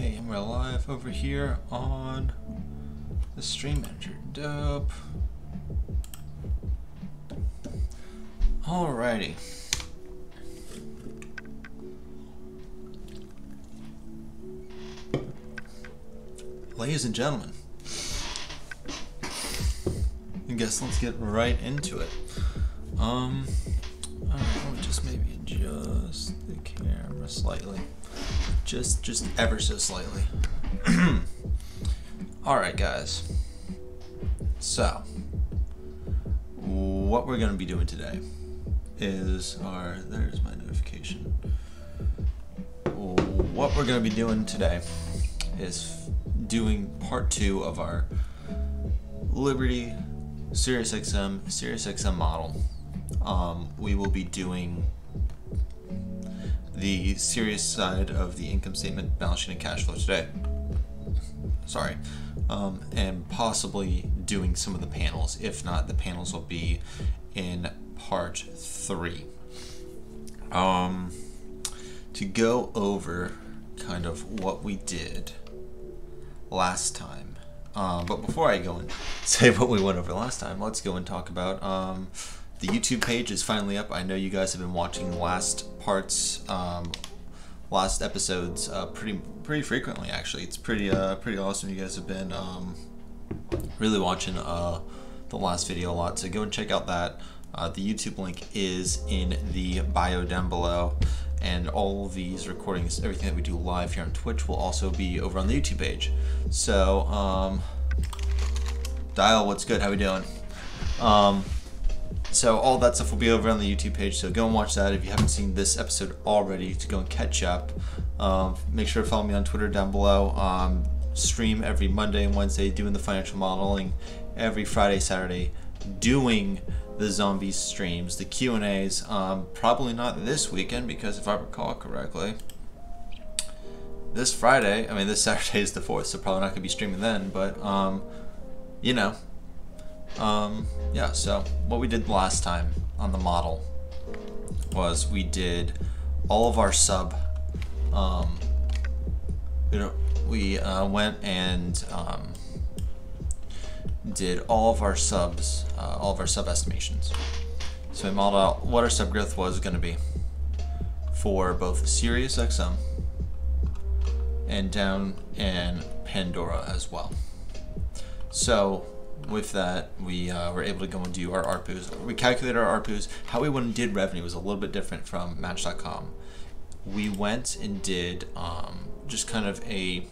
Okay, and we're live over here on the stream manager. Dope. Alrighty. Ladies and gentlemen, I guess let's get right into it. Um, alright, let me just maybe adjust the camera slightly. Just, just ever so slightly. Alright, guys. So, what we're going to be doing today is our. There's my notification. What we're going to be doing today is doing part two of our Liberty SiriusXM SiriusXM model. Um, we will be doing the Sirius side of the income statement, balance sheet, and cash flow today. Sorry. Um, and possibly doing some of the panels. If not, the panels will be in part three. Um, to go over kind of what we did last time. Um, but before I go and say what we went over last time, let's go and talk about um, the YouTube page is finally up. I know you guys have been watching last parts, um, last episodes uh, pretty pretty frequently. Actually, it's pretty uh, pretty awesome. You guys have been um, really watching uh, the last video a lot. So go and check out that. Uh, the YouTube link is in the bio down below and all these recordings, everything that we do live here on Twitch will also be over on the YouTube page. So, um, Dial, what's good? How we doing? Um, so all that stuff will be over on the YouTube page. So go and watch that if you haven't seen this episode already to go and catch up. Um, make sure to follow me on Twitter down below. Um, stream every Monday and Wednesday doing the financial modeling. Every Friday, Saturday doing the zombie streams, the Q and A's. Um, probably not this weekend because if I recall correctly, this Friday, I mean this Saturday is the fourth, so probably not gonna be streaming then. But um, you know, um, yeah. So what we did last time on the model was we did all of our sub. Um, you know, we uh, went and um, did all of our subs, uh, all of our sub estimations. So we modeled out what our sub growth was going to be for both Sirius XM and down in Pandora as well. So with that, we uh, were able to go and do our ARPUs. We calculated our ARPUs. How we went and did revenue was a little bit different from Match.com. We went and did um, just kind of a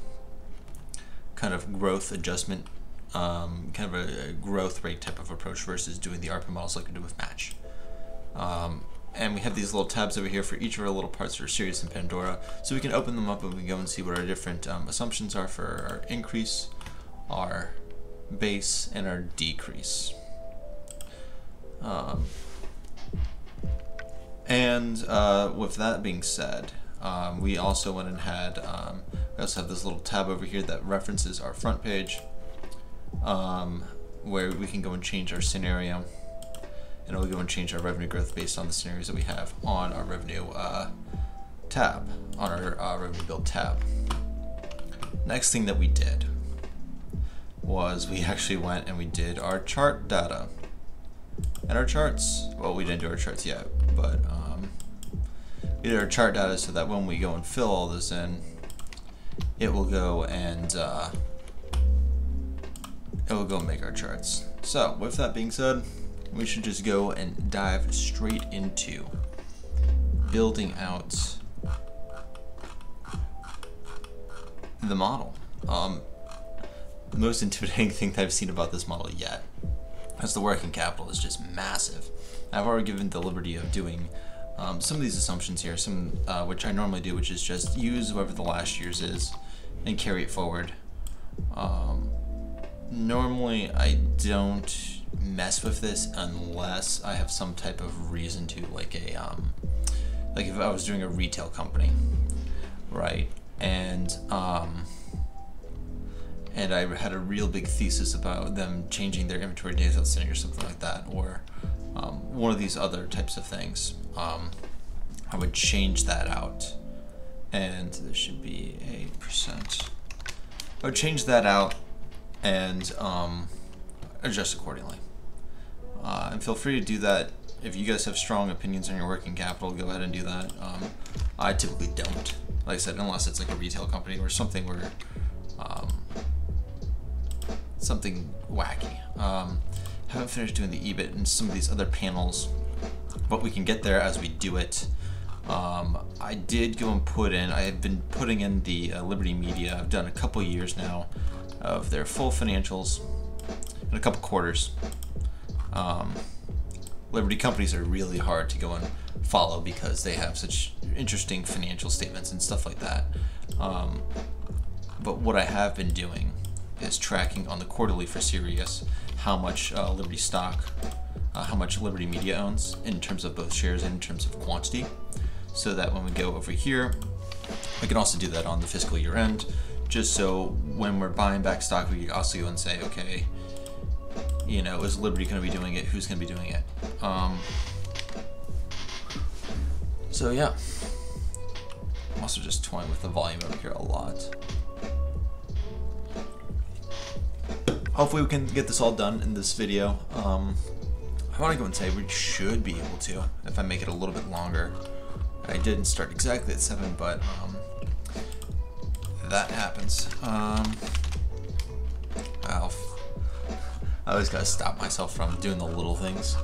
kind of growth adjustment um, kind of a, a, growth rate type of approach versus doing the ARPU models like we do with Match. Um, and we have these little tabs over here for each of our little parts for Sirius and Pandora, so we can open them up and we can go and see what our different um, assumptions are for our increase, our base, and our decrease. Um, and uh, with that being said, um, we also went and had, um, we also have this little tab over here that references our front page um, where we can go and change our scenario and we'll go and change our revenue growth based on the scenarios that we have on our revenue uh, tab, on our uh, revenue build tab. Next thing that we did was we actually went and we did our chart data. And our charts, well we didn't do our charts yet, but um, we did our chart data so that when we go and fill all this in, it will go and uh, it will go make our charts. So with that being said, we should just go and dive straight into building out the model. Um, the most intimidating thing that I've seen about this model yet is the working capital is just massive. I've already given the liberty of doing um, some of these assumptions here, some uh, which I normally do, which is just use whatever the last year's is and carry it forward. Um, normally I don't mess with this unless I have some type of reason to, like a um, like if I was doing a retail company, right? And um, and I had a real big thesis about them changing their inventory days outstanding or something like that, or um, one of these other types of things. Um, I would change that out and there should be a percent. I would change that out and um, adjust accordingly. Uh, and feel free to do that if you guys have strong opinions on your working capital. Go ahead and do that. Um, I typically don't, like I said, unless it's like a retail company or something where um, something wacky. Um, haven't finished doing the EBIT and some of these other panels, but we can get there as we do it. Um, I did go and put in, I have been putting in the uh, Liberty Media, I've done a couple years now of their full financials in a couple quarters. Um, Liberty companies are really hard to go and follow because they have such interesting financial statements and stuff like that. Um, but what I have been doing is tracking on the quarterly for Sirius how much uh, Liberty stock, uh, how much Liberty Media owns in terms of both shares and in terms of quantity, so that when we go over here, we can also do that on the fiscal year end, just so when we're buying back stock, we can also go and say, okay, you know, is Liberty going to be doing it? Who's going to be doing it? Um, so yeah, I'm also just toying with the volume over here a lot. Hopefully we can get this all done in this video. Um, I want to go and say we should be able to if I make it a little bit longer. I didn't start exactly at 7, but um, that happens. Um, I always gotta stop myself from doing the little things.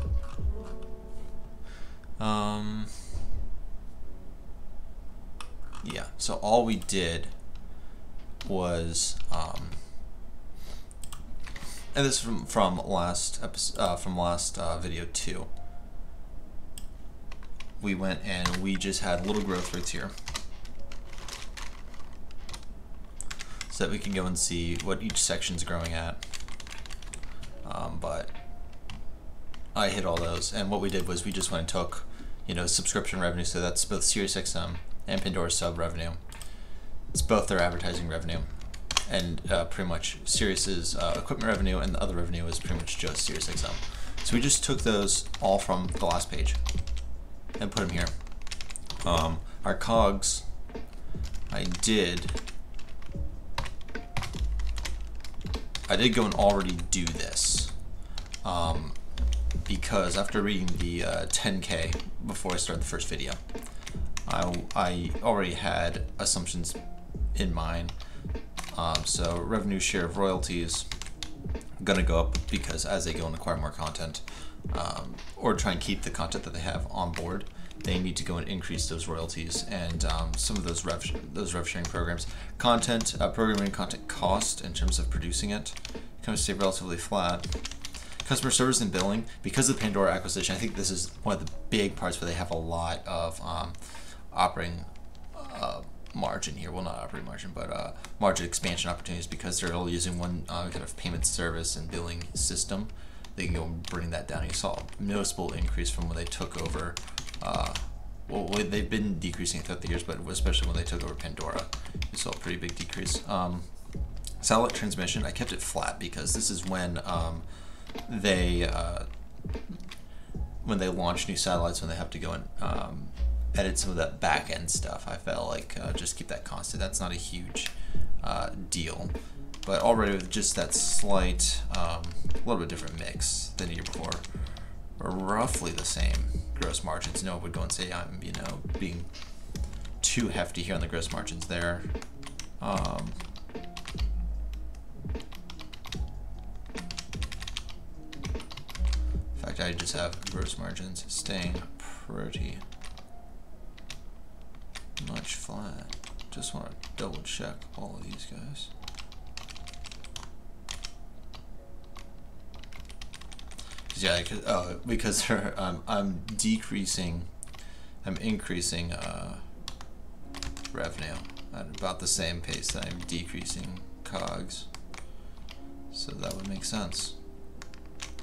Um, yeah, so all we did was um, and this is from from last episode, uh, from last uh, video too. We went and we just had little growth rates here, so that we can go and see what each section's growing at. Um, but I hit all those, and what we did was we just went and took, you know, subscription revenue. So that's both SiriusXM and Pandora sub revenue. It's both their advertising revenue and uh, pretty much Sirius's uh, equipment revenue, and the other revenue is pretty much just SiriusXM. So we just took those all from the last page and put them here. Um, our cogs, I did. I did go and already do this um, because after reading the uh, 10K before I started the first video, I, I already had assumptions in mind um, so revenue share of royalties gonna go up because as they go and acquire more content, um, or try and keep the content that they have on board, they need to go and increase those royalties and um, some of those rev those rev sharing programs. Content uh, programming content cost in terms of producing it kind of stay relatively flat. Customer service and billing because of the Pandora acquisition. I think this is one of the big parts where they have a lot of um, operating uh, margin here. Well, not operating margin, but uh, margin expansion opportunities because they're all using one uh, kind of payment service and billing system. They can go and bring that down. You saw a noticeable increase from when they took over. Uh, well, they've been decreasing throughout the years, but especially when they took over Pandora, you saw a pretty big decrease. Um, satellite transmission, I kept it flat because this is when um, they uh, when they launch new satellites, when they have to go and um, edit some of that back end stuff. I felt like uh, just keep that constant. That's not a huge uh, deal. But already with just that slight, um, a little bit different mix than the year before, or roughly the same gross margins. No one would go and say I'm, you know, being too hefty here on the gross margins there. Um, in fact, I just have gross margins staying pretty much flat. Just want to double check all of these guys. Yeah, cause, oh, because um, I'm decreasing, I'm increasing uh, revenue at about the same pace that I'm decreasing cogs. So that would make sense.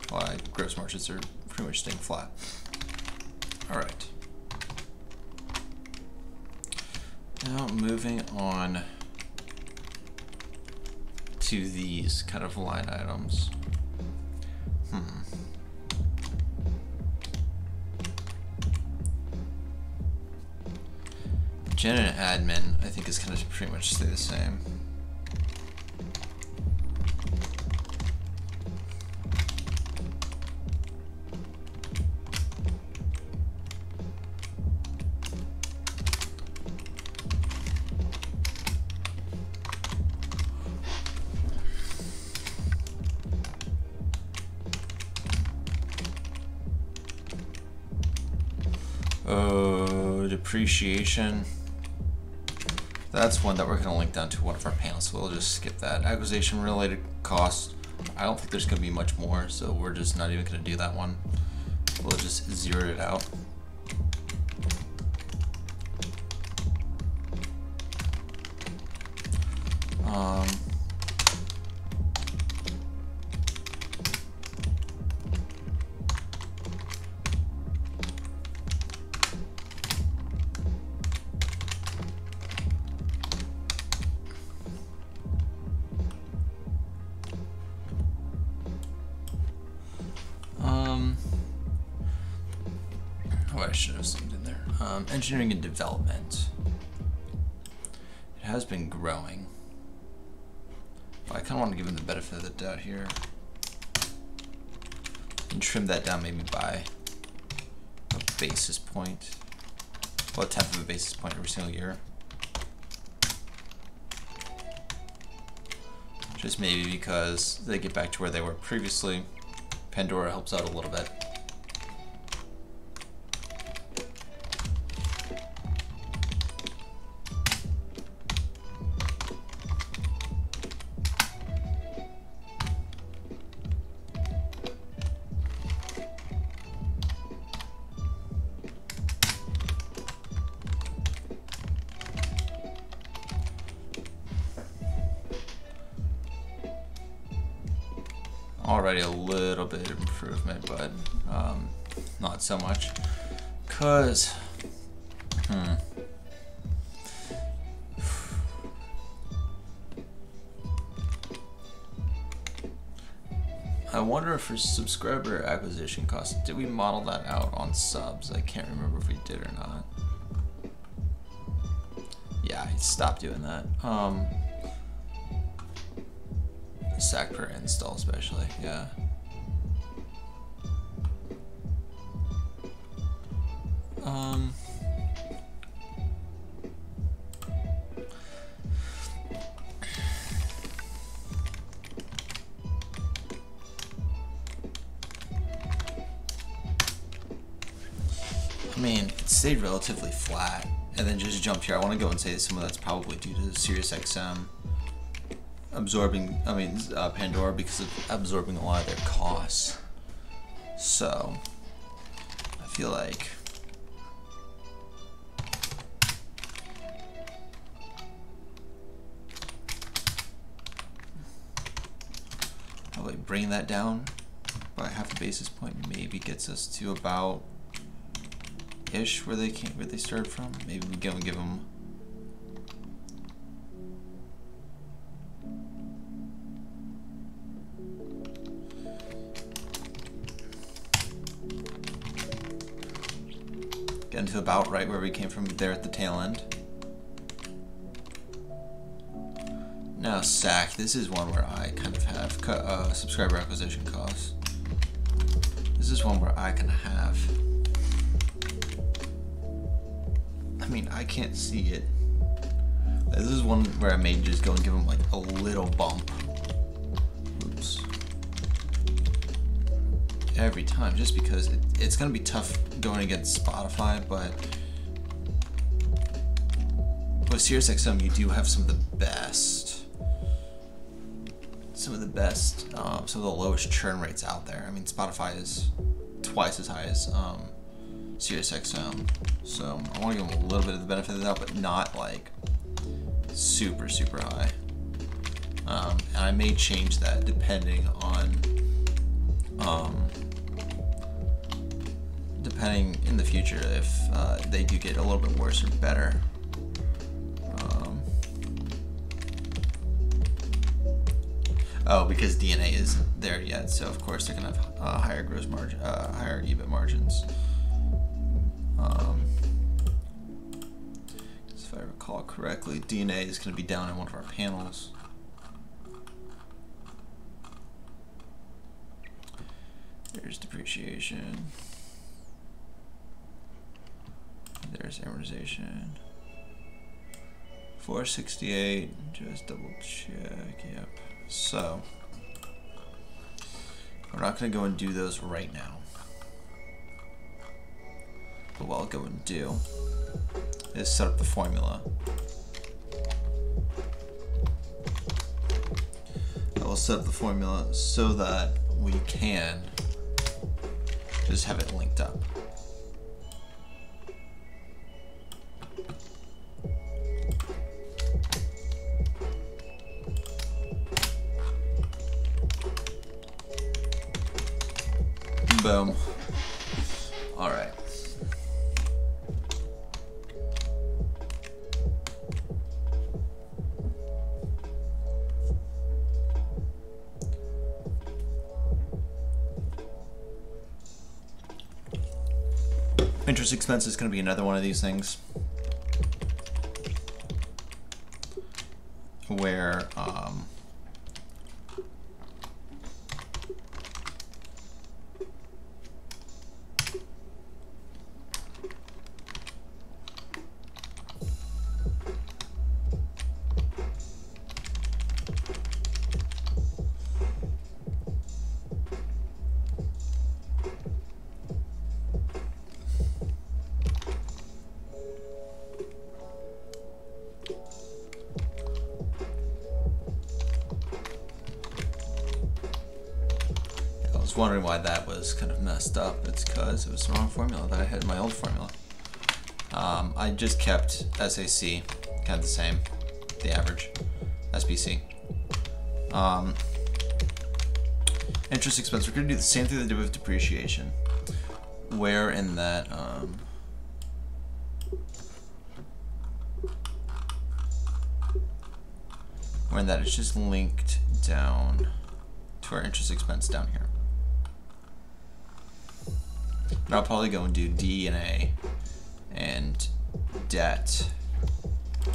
Why gross margins are pretty much staying flat. All right. Now moving on to these kind of line items. Hmm. Gen and admin, I think, is going to pretty much stay the same. Depreciation. That's one that we're going to link down to one of our panels, so we'll just skip that. Acquisition related costs. I don't think there's going to be much more, so we're just not even going to do that one. We'll just zero it out. Just maybe because they get back to where they were previously. Pandora helps out a little bit. Already a little bit of improvement, but um, not so much. Cause, hmm. I wonder if for subscriber acquisition cost, did we model that out on subs? I can't remember if we did or not. Yeah, I stopped doing that. Um, Per install especially, yeah. Um, I mean, it stayed relatively flat and then just jumped here. I want to go and say some of that's probably due to SiriusXM absorbing, I mean, uh, Pandora because of absorbing a lot of their costs. So, I feel like probably bring that down by half a basis point maybe gets us to about ish where they came, where they started from. Maybe we can give them To about right where we came from there at the tail end. Now SAC, this is one where I kind of have uh, subscriber acquisition costs. This is one where I can have. I mean, I can't see it. This is one where I may just go and give them like a little bump. Oops. Every time, just because it, it's gonna be tough going against Spotify, but with SiriusXM, you do have some of the best, some of the best, um, some of the lowest churn rates out there. I mean, Spotify is twice as high as um, SiriusXM, so I want to give them a little bit of the benefit of the doubt, but not like super, super high. Um, and I may change that depending on um, depending in the future if uh, they do get a little bit worse or better. Um, oh, because DNA isn't there yet, so of course they're gonna have uh, higher gross margin, uh, higher EBIT margins. Um, if I recall correctly, DNA is going to be down in one of our panels. There's depreciation. There's amortization. 468, just double check, yep. So, we're not going to go and do those right now. But what I'll go and do is set up the formula. I will set up the formula so that we can just have it linked up. Expense is going to be another one of these things. Where messed up. It's because it was the wrong formula that I had in my old formula. Um, I just kept SAC kind of the same, the average, SBC. Um, interest expense, we're going to do the same thing we did with depreciation. Where in that, um, where in that it's just linked down to our interest expense down here. And I'll probably go and do DNA and and debt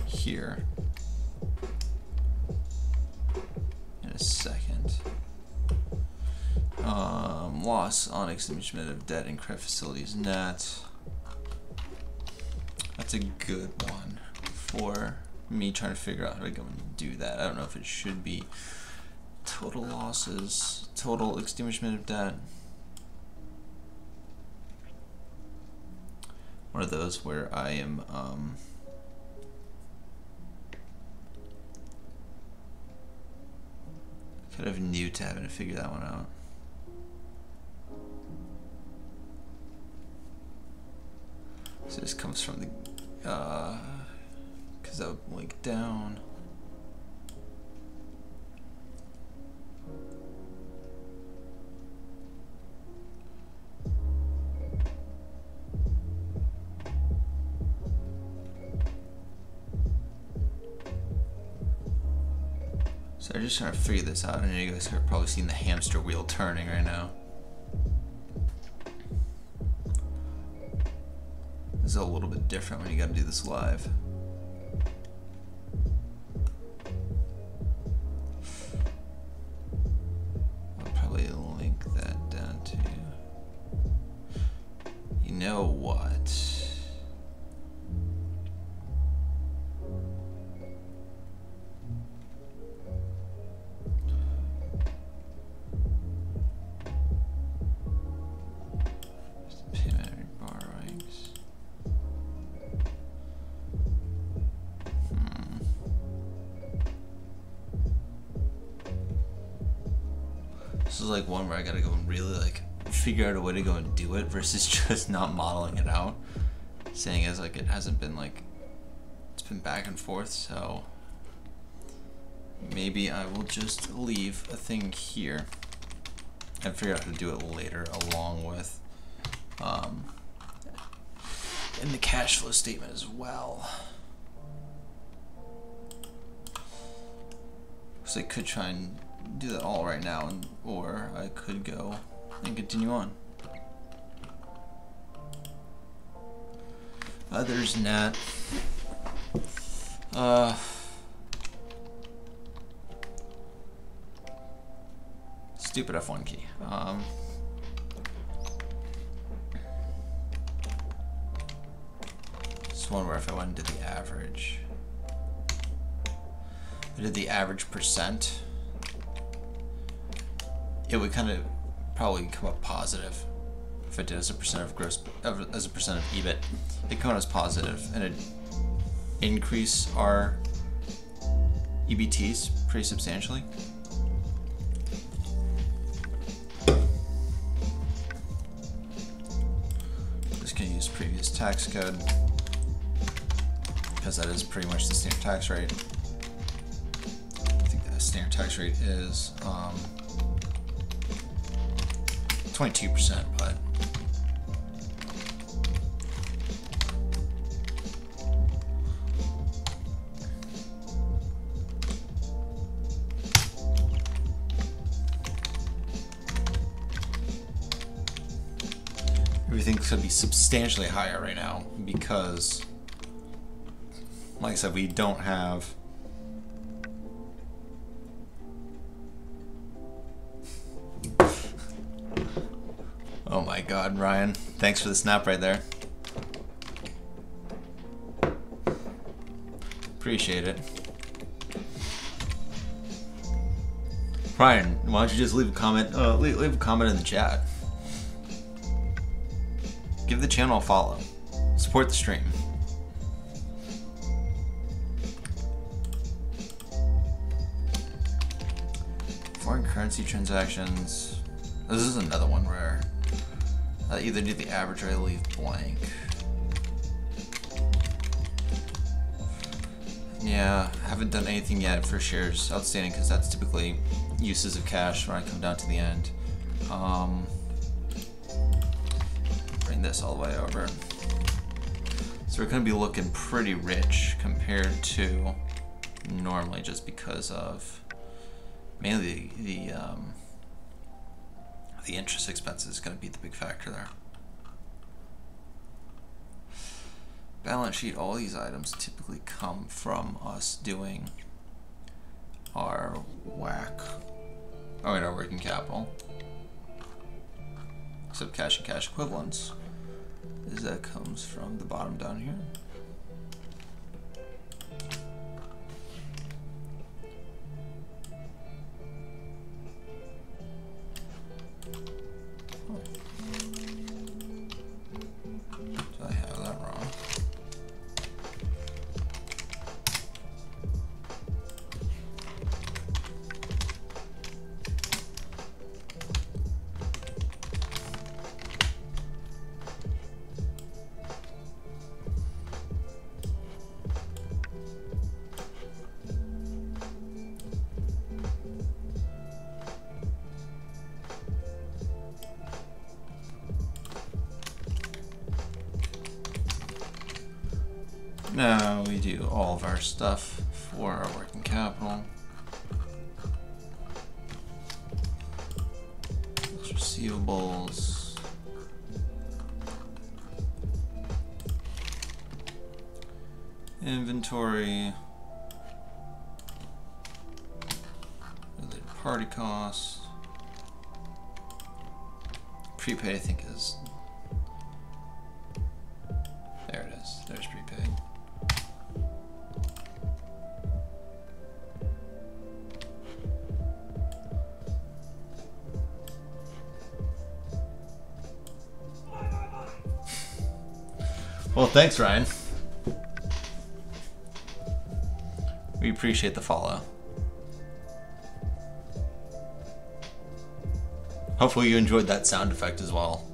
here in a second. Um, loss on extinguishment of debt and credit facilities net. That's a good one for me trying to figure out how to go and do that. I don't know if it should be total losses, total extinguishment of debt. One of those where I am um, kind of new to having to figure that one out. So this comes from the, uh, cause that would link down. Just trying to figure this out, and you guys are probably seeing the hamster wheel turning right now. This is a little bit different when you gotta do this live. Figure out a way to go and do it versus just not modeling it out. Saying as like it hasn't been like it's been back and forth, so maybe I will just leave a thing here and figure out how to do it later along with um, in the cash flow statement as well. So I could try and do that all right now, and or I could go and continue on. Others net. Uh, stupid F1 key. Um, this one where if I went into the average, I did the average percent, it would kind of probably come up positive if it did as a percent of gross, as a percent of EBIT. It come out as positive and it increase our EBTs pretty substantially. Just gonna use previous tax code because that is pretty much the standard tax rate. I think the standard tax rate is um, 22%, but Everything to be substantially higher right now because, like I said, we don't have. God, Ryan. Thanks for the snap right there. Appreciate it. Ryan, why don't you just leave a comment? Uh, leave, leave a comment in the chat. Give the channel a follow. Support the stream. Foreign currency transactions. This is another one where I either do the average or I leave blank. Yeah, haven't done anything yet for shares outstanding because that's typically uses of cash when I come down to the end. Um, bring this all the way over. So we're going to be looking pretty rich compared to normally just because of mainly the, the, um, the interest expense is going to be the big factor there. Balance sheet, all these items typically come from us doing our WAC, oh, and our working capital, except cash and cash equivalents is that comes from the bottom down here. Well, thanks, Ryan. We appreciate the follow. Hopefully, you enjoyed that sound effect as well.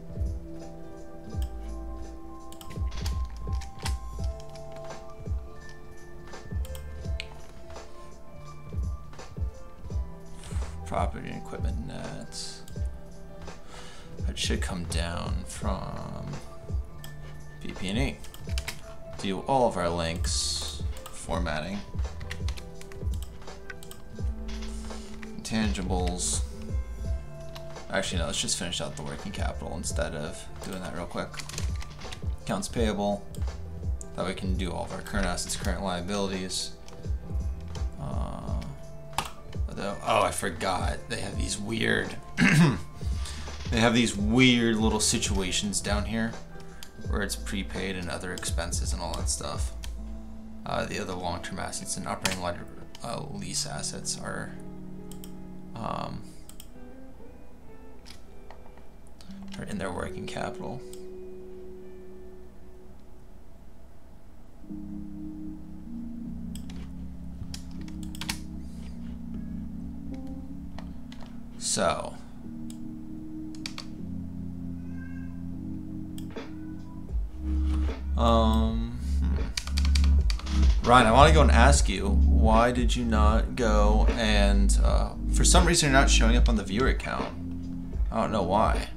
Of our links, formatting, intangibles. Actually, no, let's just finish out the working capital instead of doing that real quick. Accounts payable, That we can do all of our current assets, current liabilities. Uh, although, oh, I forgot. They have these weird. they have these weird little situations down here where it's prepaid and other expenses and all that stuff. Uh, the other long-term assets and operating uh, lease assets are um, are in their working capital. So, Ryan, I want to go and ask you, why did you not go and, uh, for some reason, you're not showing up on the viewer account. I don't know why.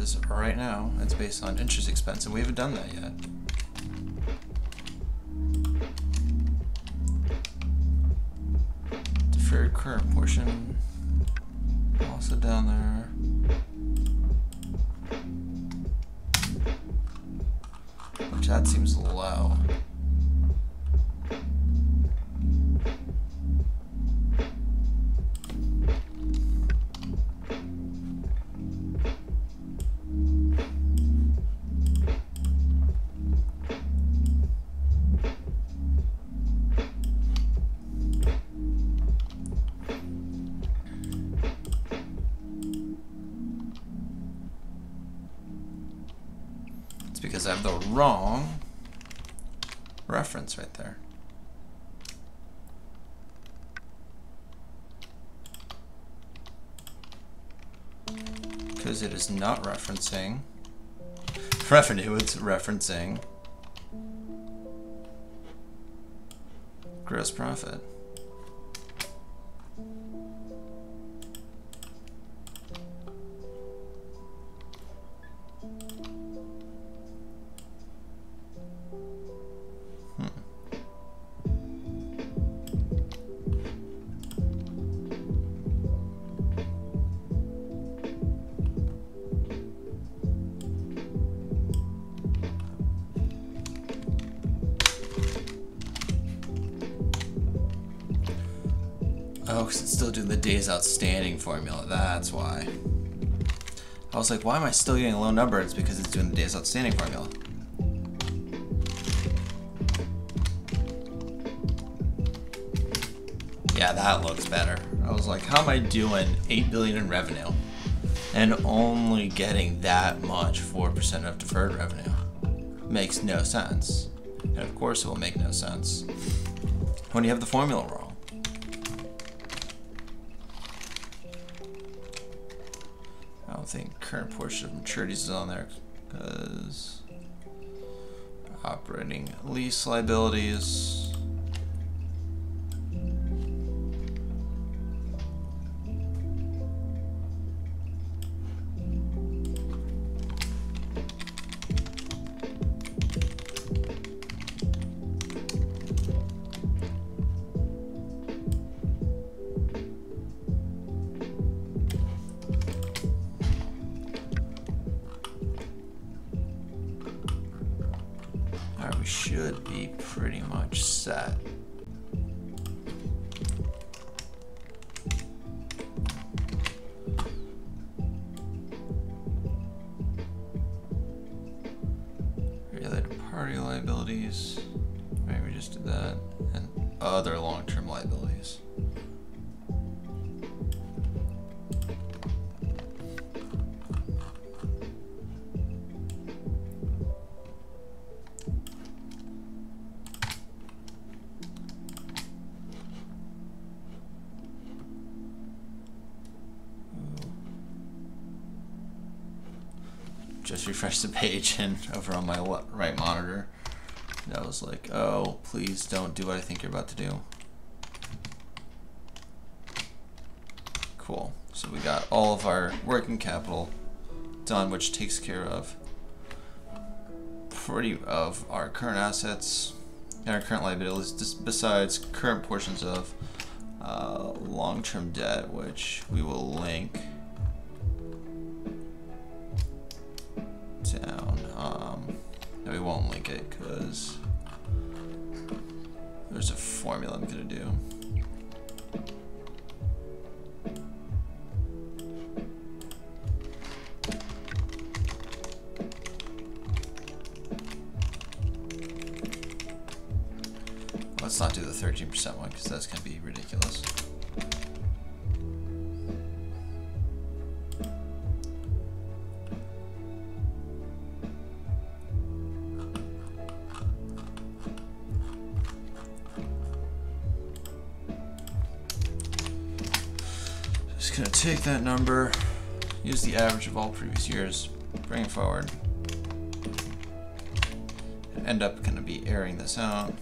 Because right now it's based on interest expense and we haven't done that yet. Deferred current portion also down there. Which that seems low. Not referencing revenue, it's referencing gross profit. The days outstanding formula. That's why. I was like, why am I still getting a low number? It's because it's doing the days outstanding formula. Yeah, that looks better. I was like, how am I doing 8 billion in revenue and only getting that much 4% of deferred revenue? Makes no sense. And of course it will make no sense when you have the formula wrong. Maturities is on there because operating lease liabilities. Refresh the page and over on my right monitor. I was like, oh, please don't do what I think you're about to do. Cool. So we got all of our working capital done, which takes care of pretty of our current assets and our current liabilities, besides current portions of uh, long-term debt, which we will link years, bring it forward, end up going to be airing this out.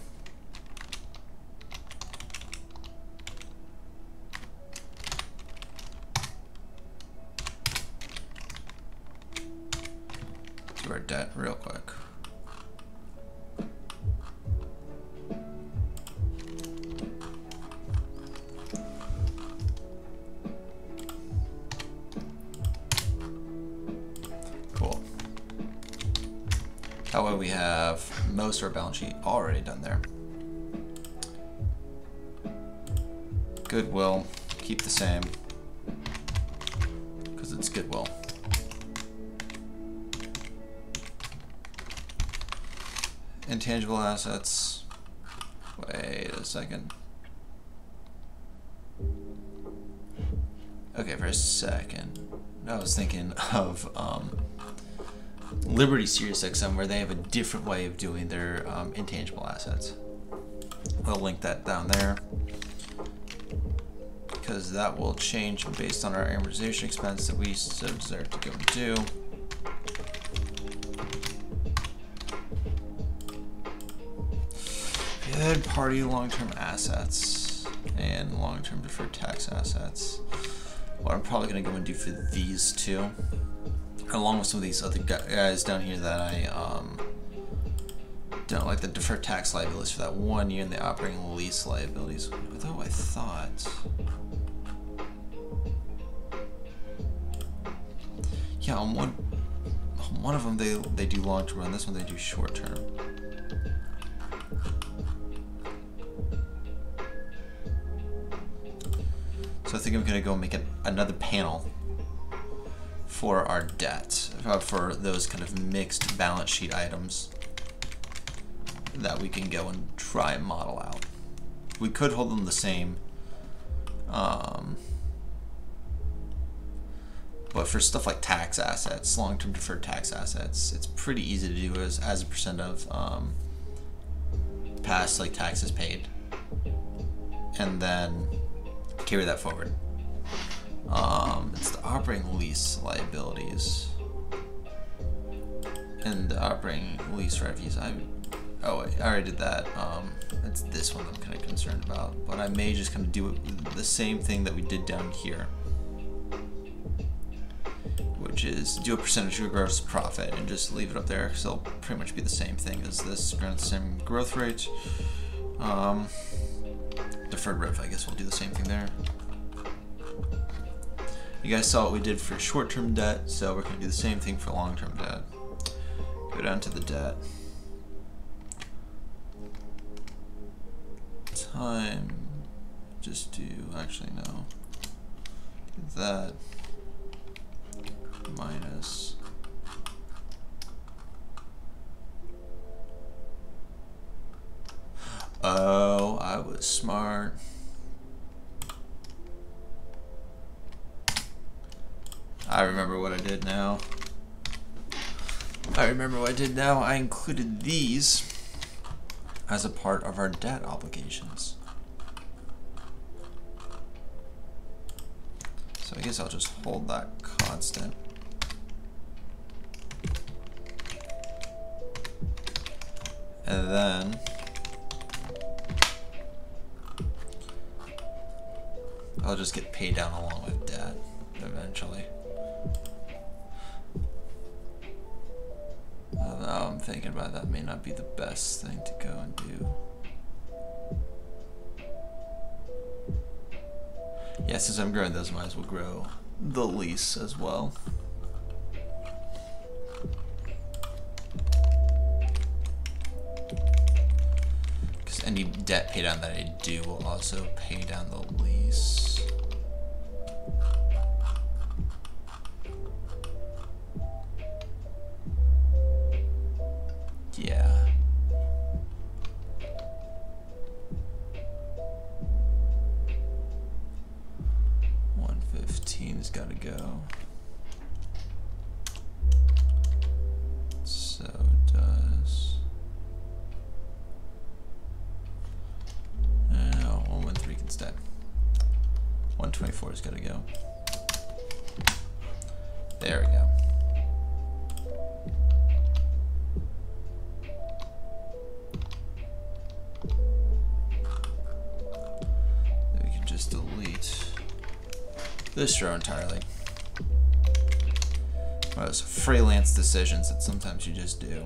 Our balance sheet already done there. Goodwill, keep the same, because it's goodwill. intangible assets. Wait a second. Okay, for a second. I was thinking of um, Liberty SiriusXM where they have a different way of doing their um, intangible assets. I'll link that down there because that will change based on our amortization expense that we deserve to go and do. Third party long-term assets and long-term deferred tax assets. What I'm probably going to go and do for these two, along with some of these other guys down here that I um, don't like the deferred tax liabilities for that one year and the operating lease liabilities. Although I thought. Yeah, on one, on one of them they they do long term, on this one they do short term. So I think I'm gonna go make it another panel for our debt, uh, for those kind of mixed balance sheet items that we can go and try and model out. We could hold them the same, um, but for stuff like tax assets, long-term deferred tax assets, it's pretty easy to do as, as a percent of um, past like taxes paid. And then carry that forward. Um, it's the operating lease liabilities and the operating lease revenues. I oh I already did that. Um, it's this one I'm kind of concerned about, but I may just kind of do it, the same thing that we did down here, which is do a percentage of gross profit and just leave it up there because it'll pretty much be the same thing as this, same growth rate. Um, deferred rev, I guess we'll do the same thing there. You guys saw what we did for short-term debt, so we're to do the same thing for long-term debt. Go down to the debt. Time, just do, actually no, that minus Oh, I was smart. I remember what I did now. I remember what I did now. I included these as a part of our debt obligations. So I guess I'll just hold that constant. And then I'll just get paid down along with debt eventually. Now I'm thinking about that may not be the best thing to go and do. Yeah, since I'm growing those, might as well grow the lease as well. Because any debt pay down that I do will also pay down the lease. This show entirely. One of those freelance decisions that sometimes you just do.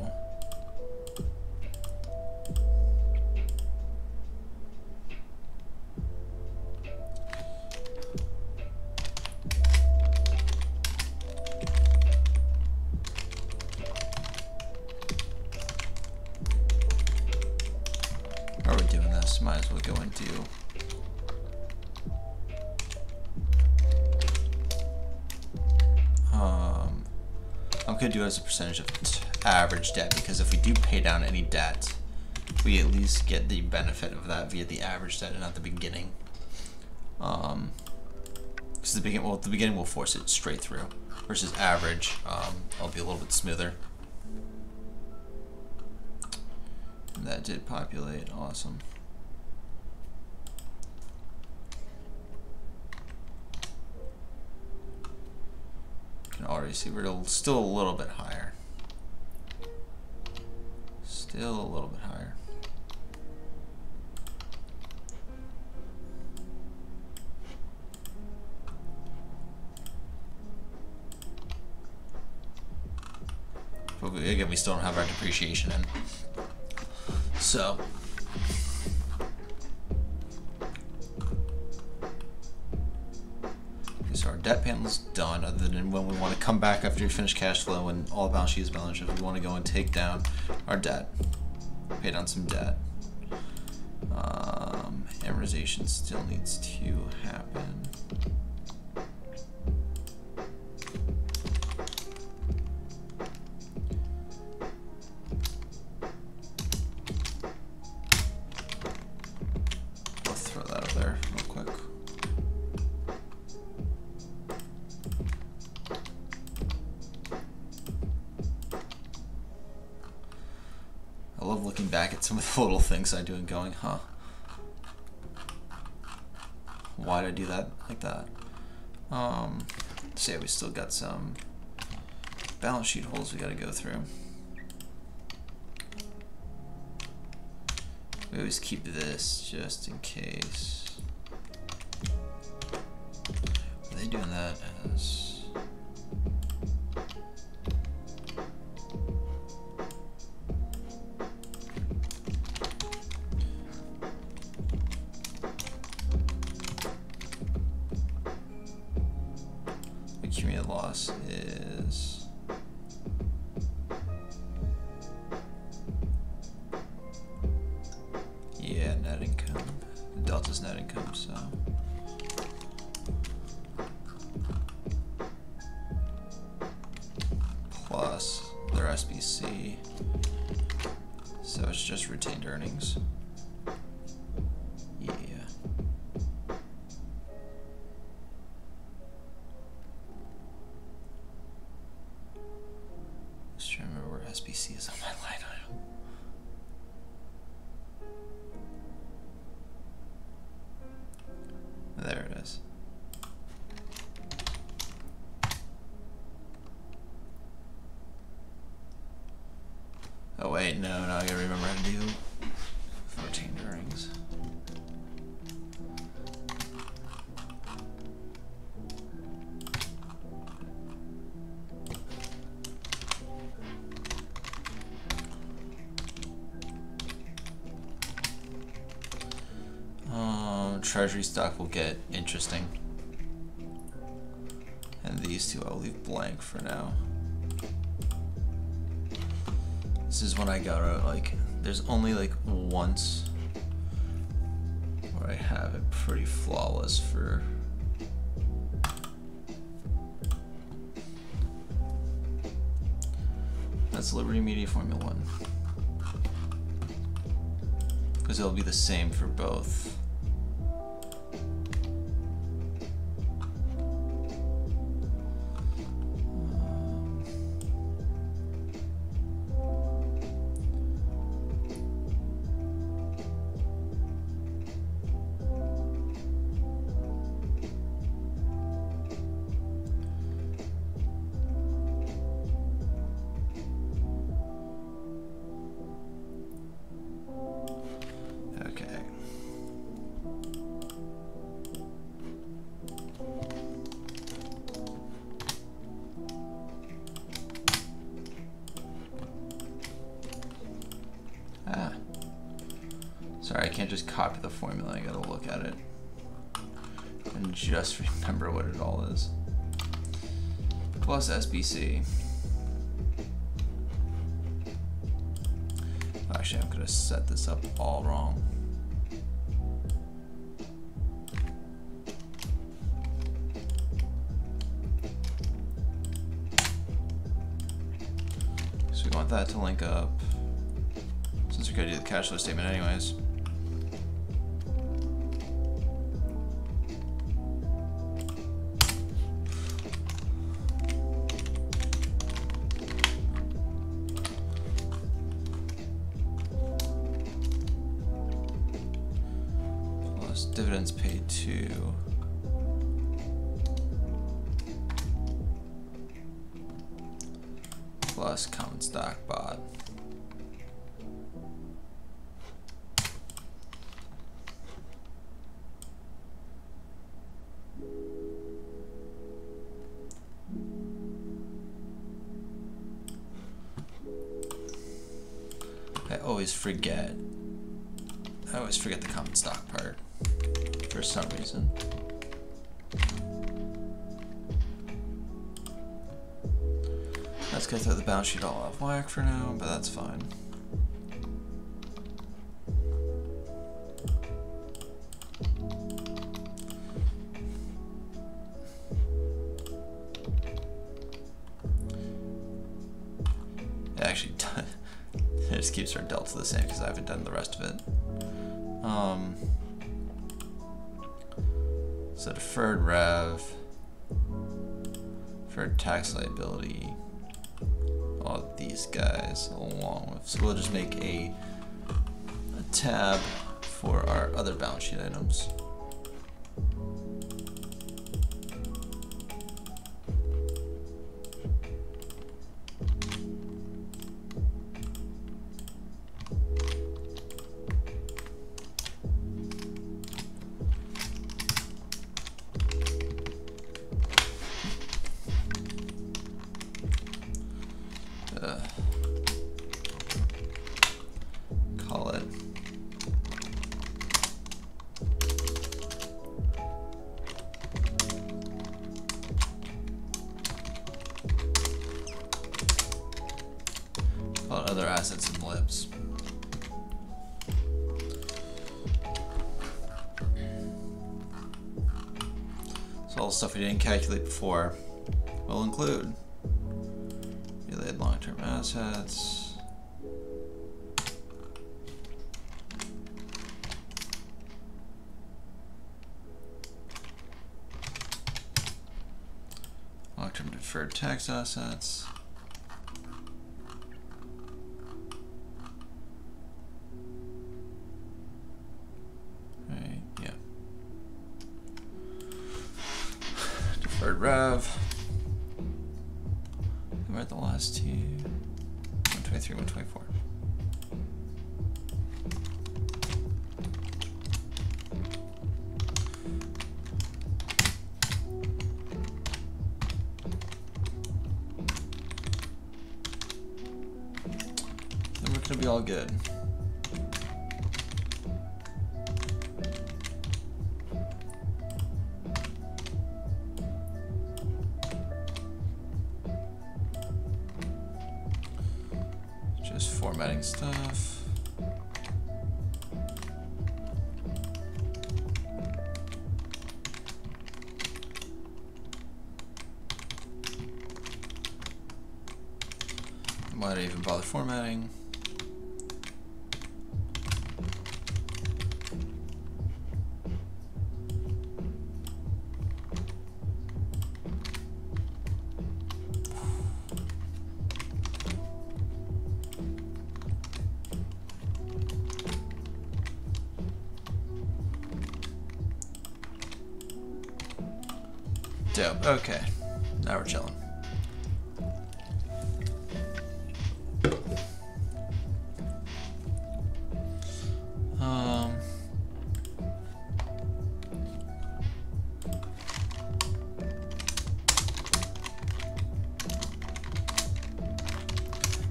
Because if we do pay down any debt, we at least get the benefit of that via the average debt and not the beginning. Um, because the beginning, well, the beginning will force it straight through, versus average, um, I'll be a little bit smoother. And that did populate, awesome. You can already see we're still a little bit higher. Still a little bit higher. Again, we still don't have our depreciation in. So. So our debt panel's done, other than when we want to come back after we finish cash flow and all balance sheet is balance sheet, we want to go and take down our debt. Pay down some debt. Um, amortization still needs to happen. Little things I do and going, huh? Why did I do that like that? Um, say we still got some balance sheet holes we gotta go through. We always keep this just in case. Are they doing that as? Treasury stock will get interesting. And these two I'll leave blank for now. This is when I got out, like, there's only like once where I have it pretty flawless for That's Liberty Media Formula One. Because it'll be the same for both. Plus SBC. Actually, I'm gonna set this up all wrong. So we want that to link up. Since we're gonna do the cash flow statement anyways. Delta the same because I haven't done the rest of it. Um, so deferred rev, deferred tax liability, all these guys along with. So we'll just make a, a tab for our other balance sheet items. Will include Delayed long-term assets. Long-term deferred tax assets. Okay. Now we're chilling. Um.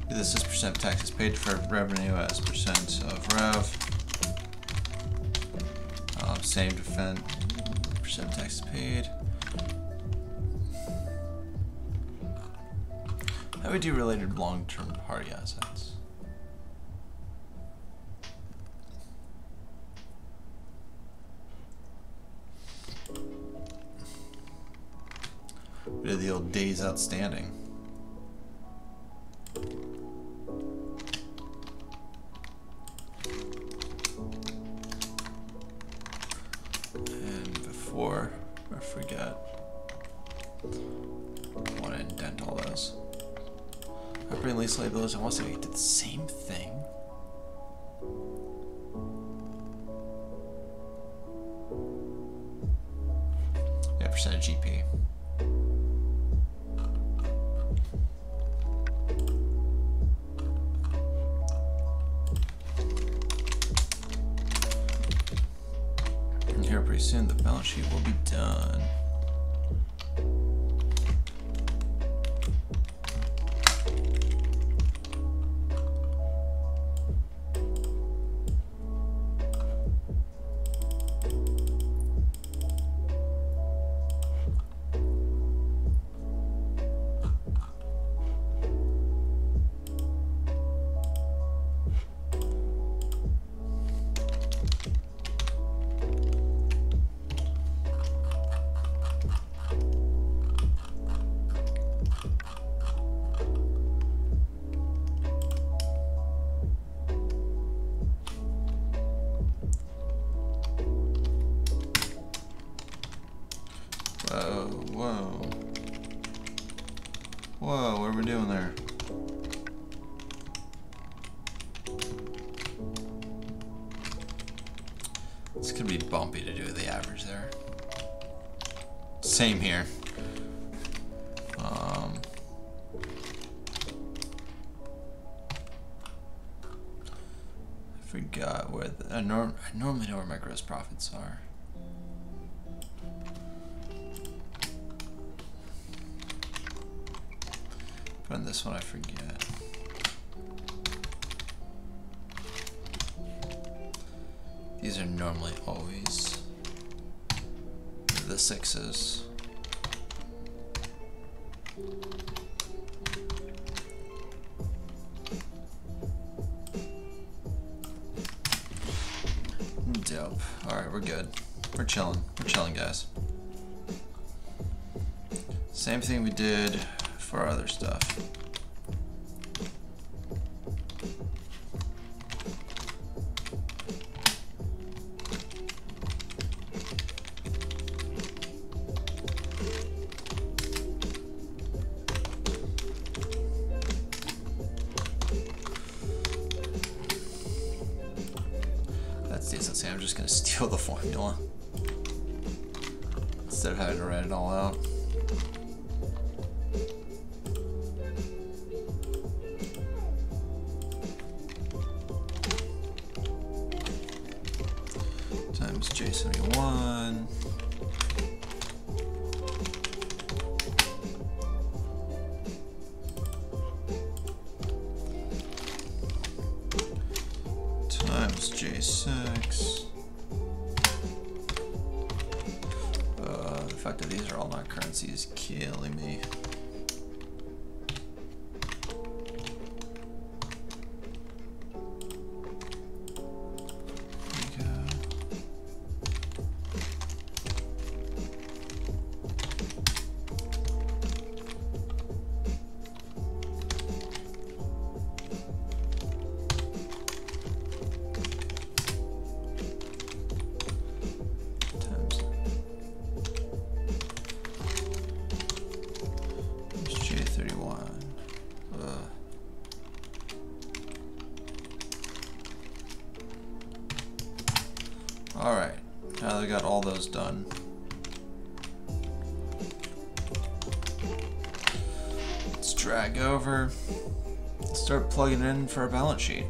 This is percent taxes paid for revenue as percent of rev. Um, same defense percent taxes paid. Would you related long-term party assets? We did the old days outstanding. We doing there? It's gonna be bumpy to do the average there. Same here. Um, I forgot where the, I, norm, I normally know where my gross profits are. This one, I forget. These are normally always the sixes. Dope. Alright, we're good. We're chilling. We're chilling, guys. Same thing we did for our other stuff. Those done. Let's drag over, start plugging in for our balance sheet.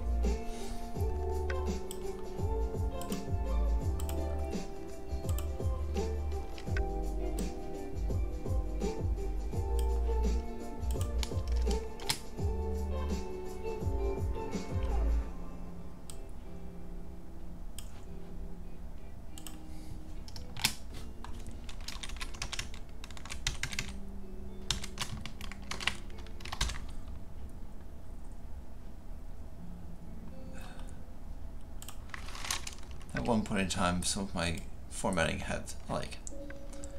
Some of my formatting had like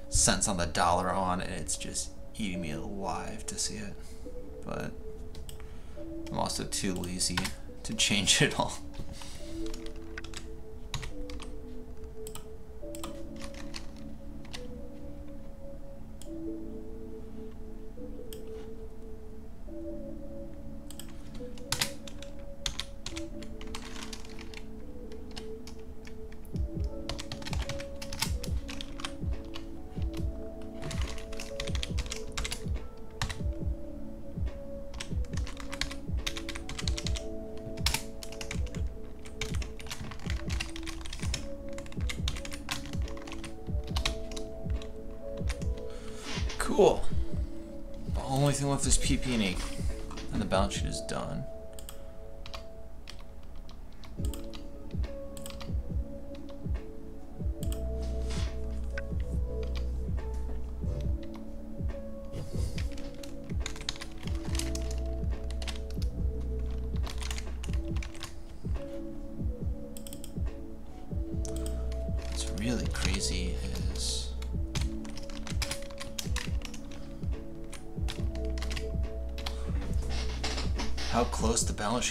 cents on the dollar on, and it's just eating me alive to see it. But I'm also too lazy to change it all.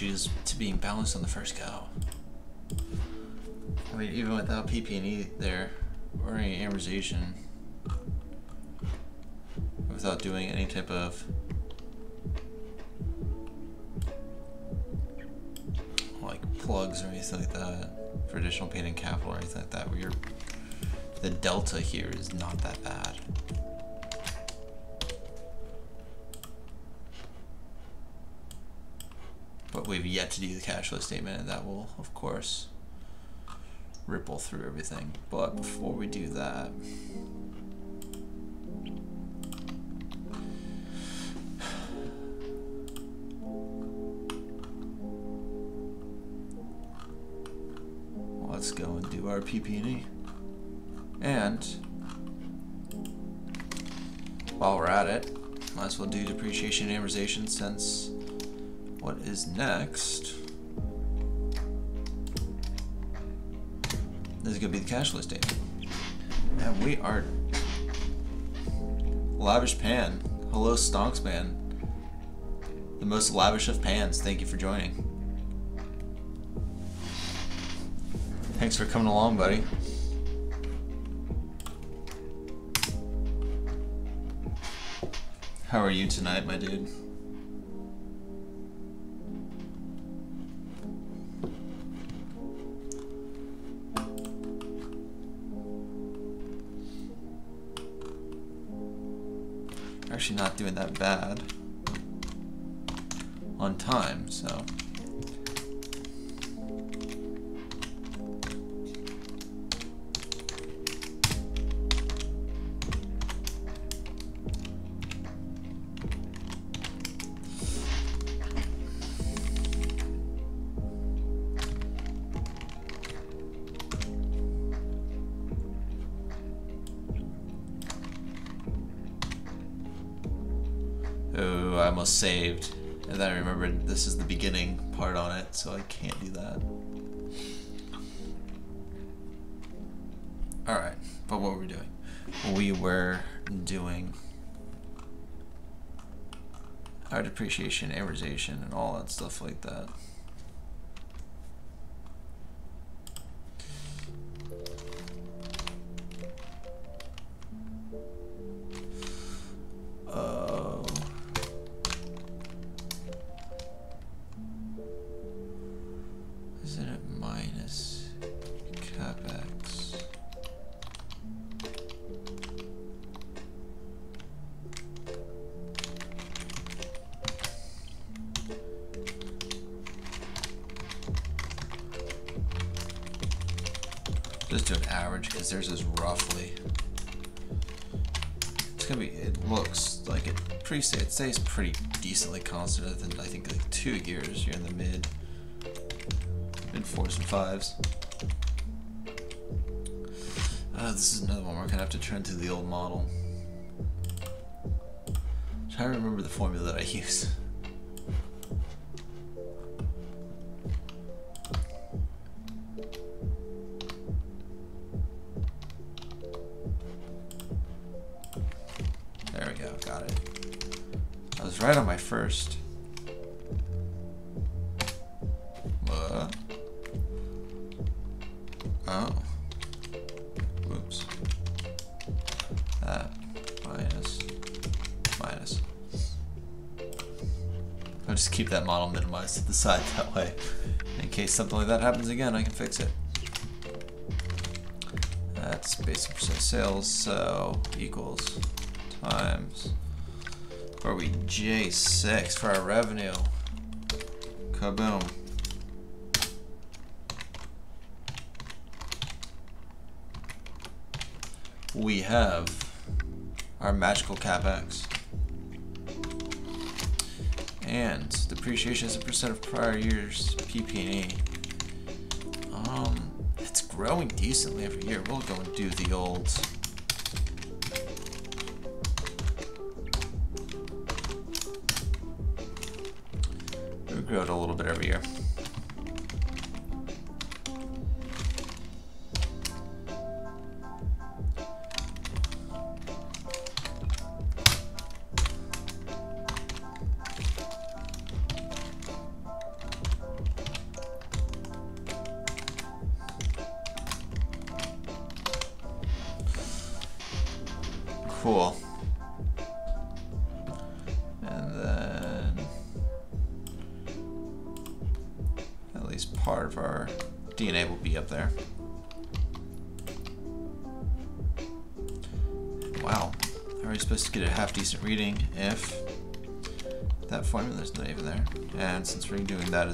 Close the balance sheet is to being balanced on the first go. I mean, even without PP&E there, or any amortization, without doing any type of like plugs or anything like that for additional paid in capital or anything like that, where you're the delta here is not that bad. But we've yet to do the cash flow statement, and that will, of course, ripple through everything. But before we do that, let's go and do our PP&E. And while we're at it, might as well do depreciation and amortization since what is next This is going to be the cash statement. And we are lavish pan. Hello, Stonks man. The most lavish of pans. Thank you for joining. Thanks for coming along, buddy. How are you tonight, my dude? Not doing that bad on time, so. Saved. And then I remembered this is the beginning part on it, so I can't do that. Alright, but what were we doing? We were doing our depreciation, amortization, and all that stuff like that. Pretty. It stays pretty decently constant. Other than I think like two years. You're in the mid, mid fours and fives. Uh, this is another one we're gonna have to turn to the old model. Try to remember the formula that I use. Right on my first. What? Oh. That minus minus. I'll just keep that model minimized to the side that way. In case something like that happens again, I can fix it. That's basic percent sales, so equals times where we J6 for our revenue. Kaboom. We have our magical capex. And depreciation as a percent of prior year's PP&E. Um, it's growing decently every year. We'll go and do the old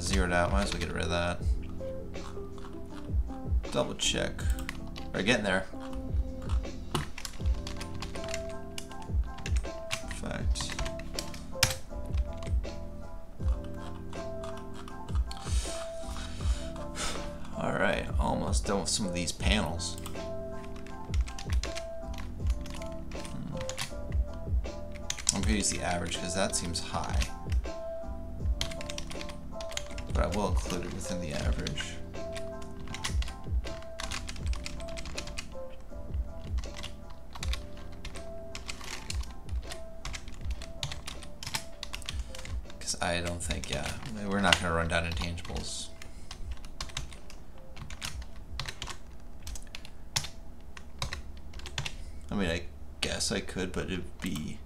zeroed out, might as well get rid of that. Double check. We're getting there. I could, but it'd be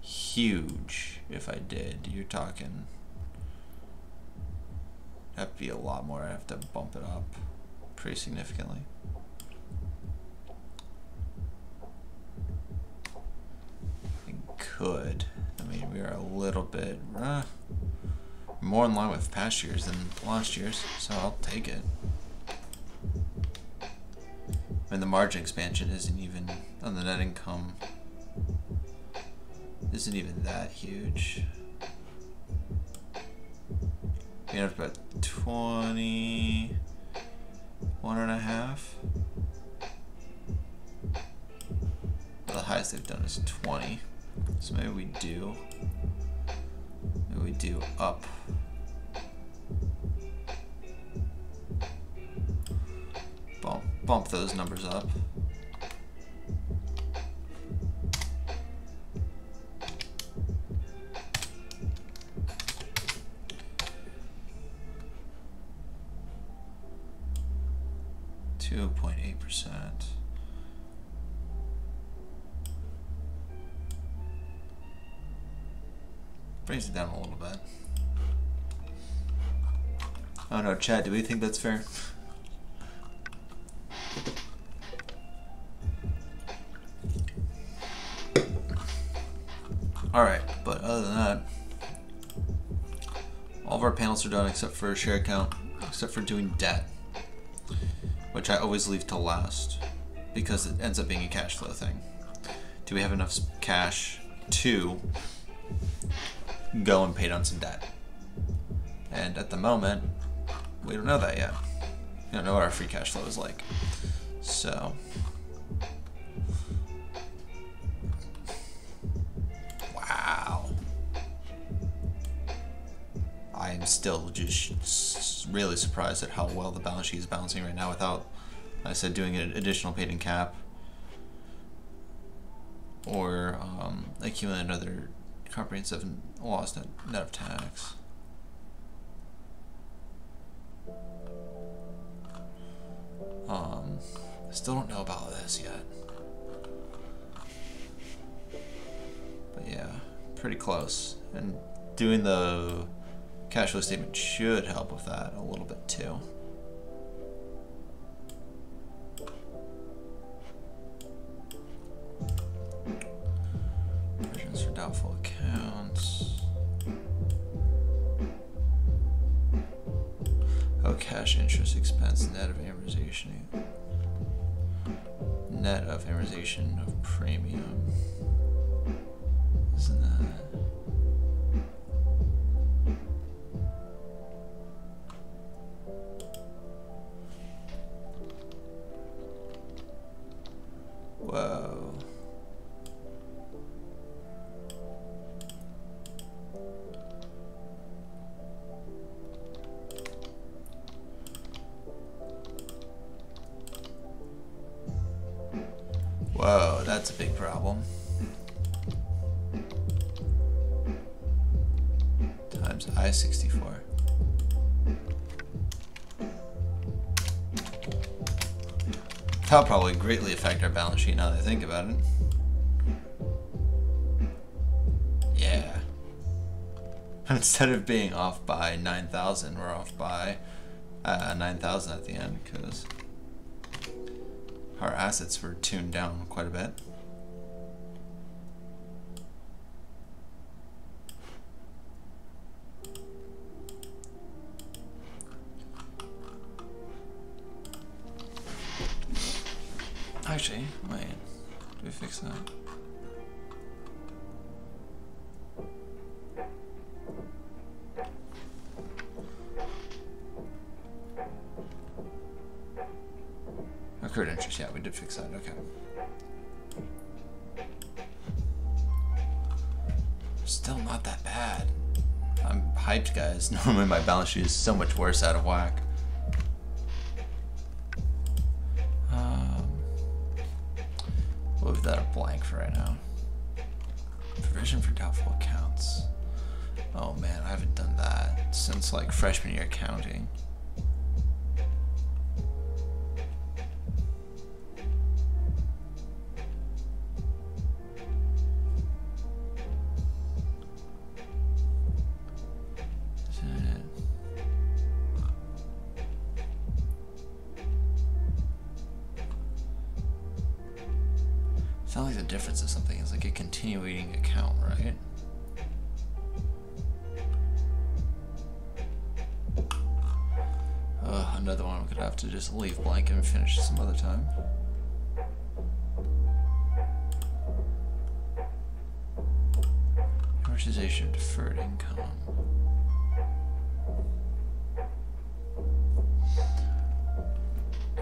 huge if I did. You're talking. That'd be a lot more. I have to bump it up pretty significantly. I could. I mean, we are a little bit uh, more in line with past years than last year's, so I'll take it. And the margin expansion isn't even the net income isn't even that huge. We have about 20, one and a half. The highest they've done is 20. So maybe we do do we do up? Bump, bump those numbers up. Chad, do we think that's fair? Alright, but other than that, all of our panels are done except for share account, except for doing debt, which I always leave to last because it ends up being a cash flow thing. Do we have enough cash to go and pay down some debt? And at the moment, we don't know that yet. We don't know what our free cash flow is like. So. Wow. I am still just really surprised at how well the balance sheet is balancing right now without, like I said, doing an additional paid in cap or um, accumulating another comprehensive loss net, net of tax. Um, still don't know about this yet. But yeah, pretty close. And doing the cash flow statement should help with that a little bit too. Expense net of amortization. Net of amortization of premium. Isn't that? That's a big problem. Times I-64. That'll probably greatly affect our balance sheet now that I think about it. Yeah. Instead of being off by 9,000, we're off by uh, 9,000 at the end because our assets were tuned down quite a bit. Sheet is so much worse out of whack. Leave blank and finish some other time. Amortization deferred income.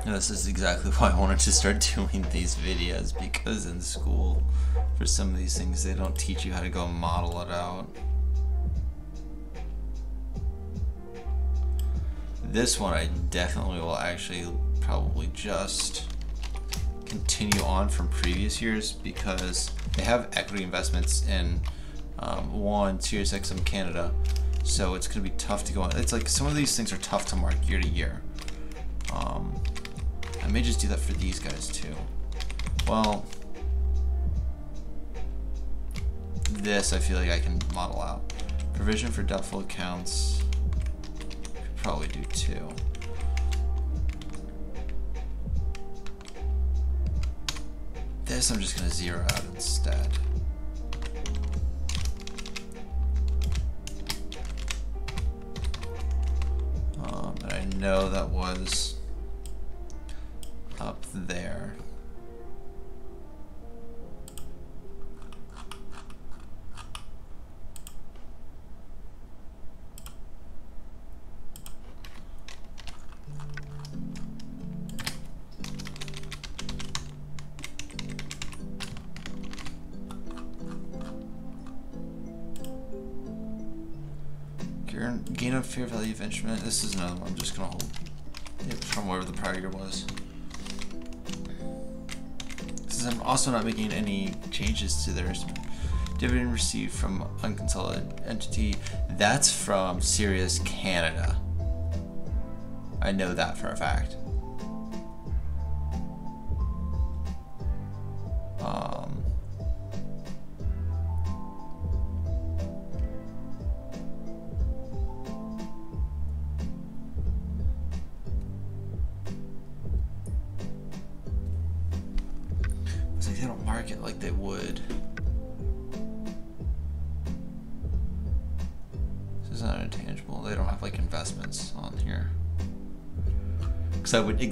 And this is exactly why I wanted to start doing these videos because in school, for some of these things, they don't teach you how to go model it out. This one I definitely will actually probably just continue on from previous years because they have equity investments in um, one Sirius XM Canada, so it's going to be tough to go on. It's like some of these things are tough to mark year to year. Um, I may just do that for these guys too. Well, this I feel like I can model out. Provision for doubtful accounts, probably do two. This I'm just gonna zero out instead. Um, and I know that was up there. Instrument. This is another one. I'm just gonna hold it from wherever the prior year was. Since I'm also not making any changes to their estimate. Dividend received from unconsolidated entity. That's from Sirius Canada. I know that for a fact.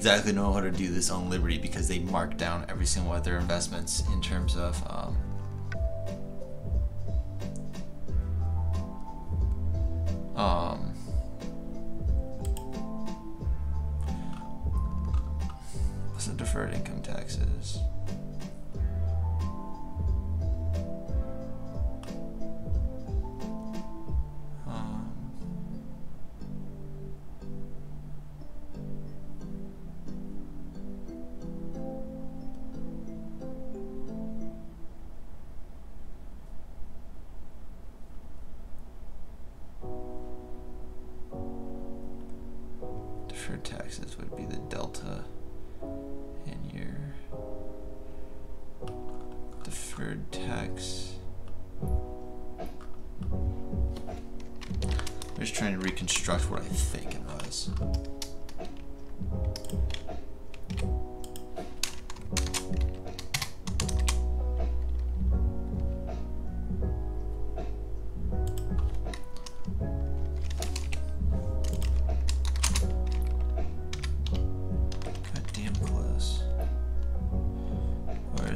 Exactly know how to do this on Liberty because they mark down every single one of their investments in terms of um,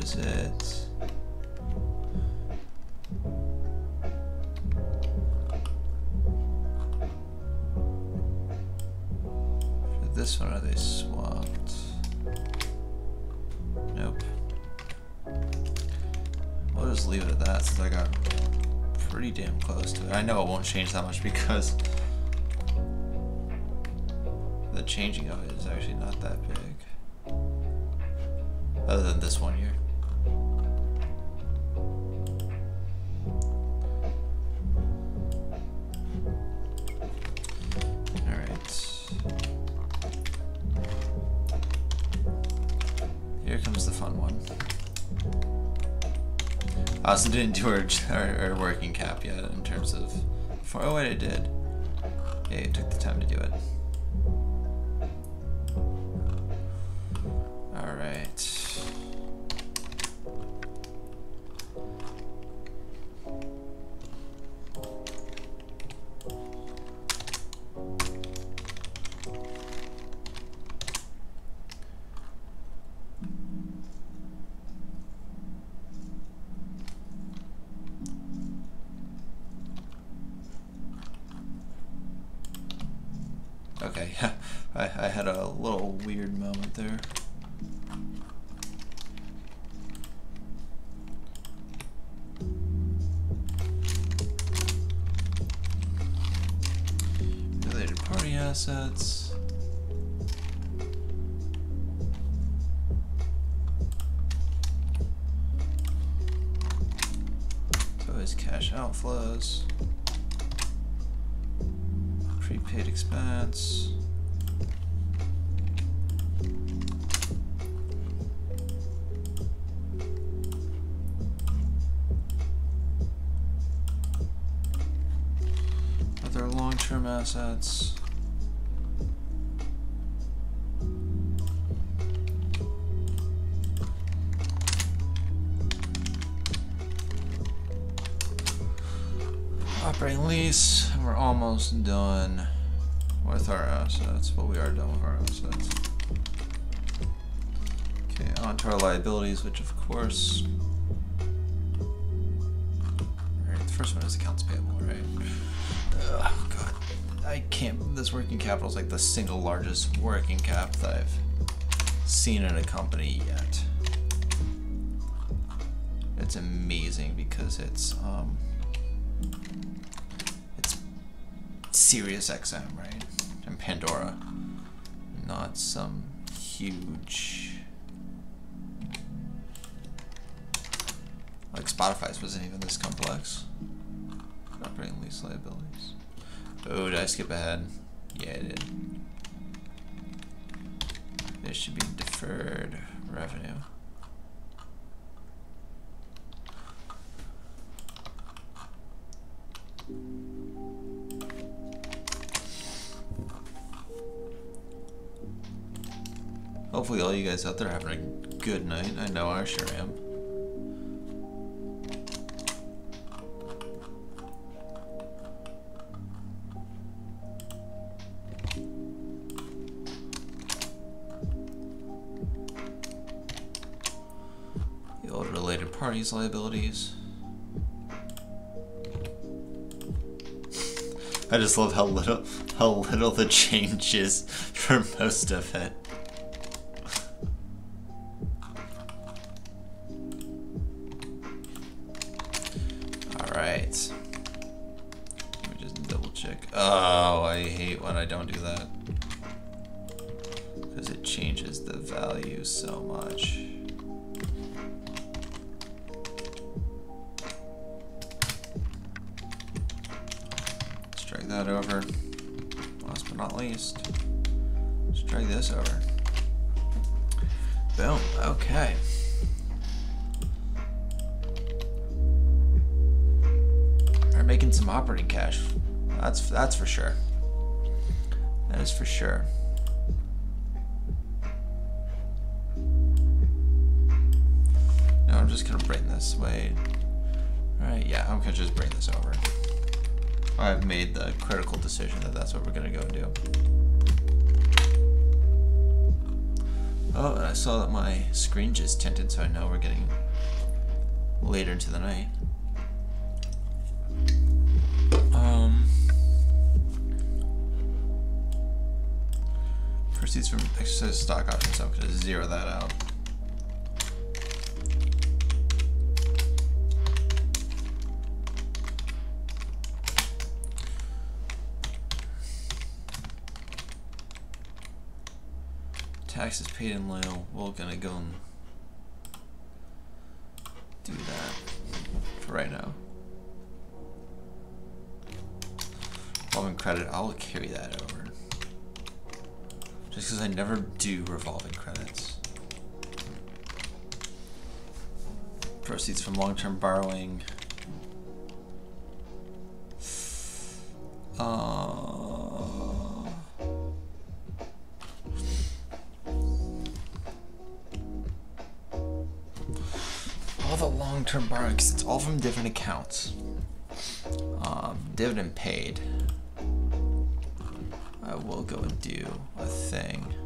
is it? For this one, are they swapped? Nope. We'll just leave it at that since I got pretty damn close to it. I know it won't change that much because the changing of it is actually not that big. Other than this one didn't do our, our, our working cap yet in terms of. For, oh, wait, I did. Yeah, it took the time to do it. Almost done with our assets. Well, we are done with our assets. Okay, on to our liabilities, which of course. Alright, the first one is accounts payable, right? Oh, God. I can't. This working capital is like the single largest working cap that I've seen in a company yet. It's amazing because it's, um, Sirius XM, right? And Pandora. Not some huge. Like Spotify's wasn't even this complex. Operating lease liabilities. Oh, did I skip ahead? Yeah, I did. There should be deferred revenue. Hopefully all you guys out there are having a good night. I know I sure am. The old related parties liabilities. I just love how little how little the change is for most of it. So I know we're getting later into the night. Um, proceeds from exercise stock options, so I'm gonna zero that out. Taxes paid in lieu. We're gonna go and carry that over. Just because I never do revolving credits. Proceeds from long-term borrowing. Uh, all the long-term borrowing, because it's all from different accounts. Um, dividend paid. I will go and do a thing.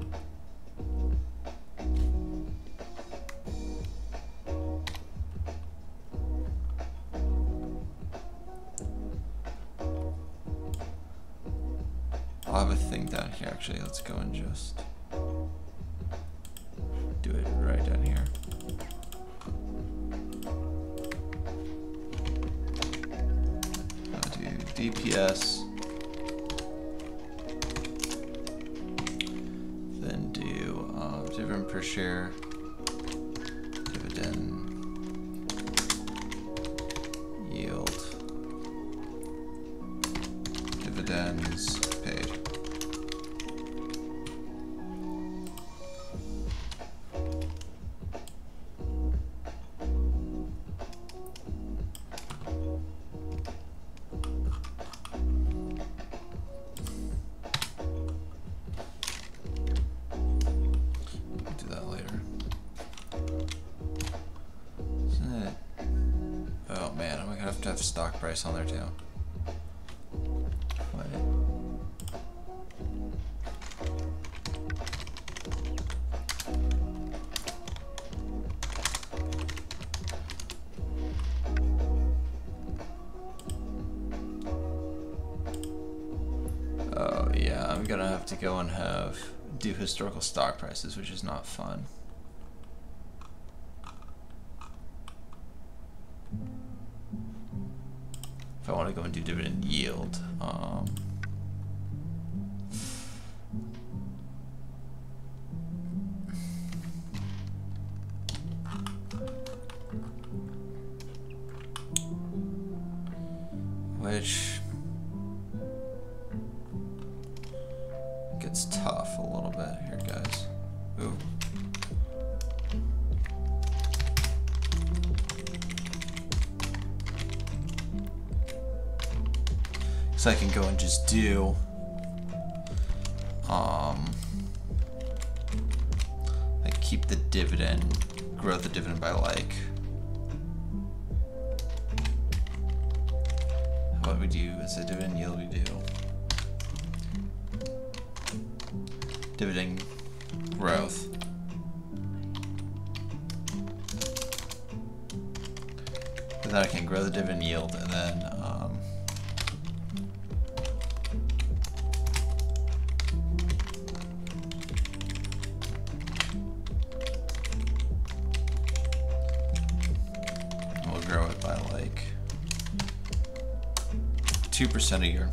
Go and have do historical stock prices, which is not fun. Do 2% a year.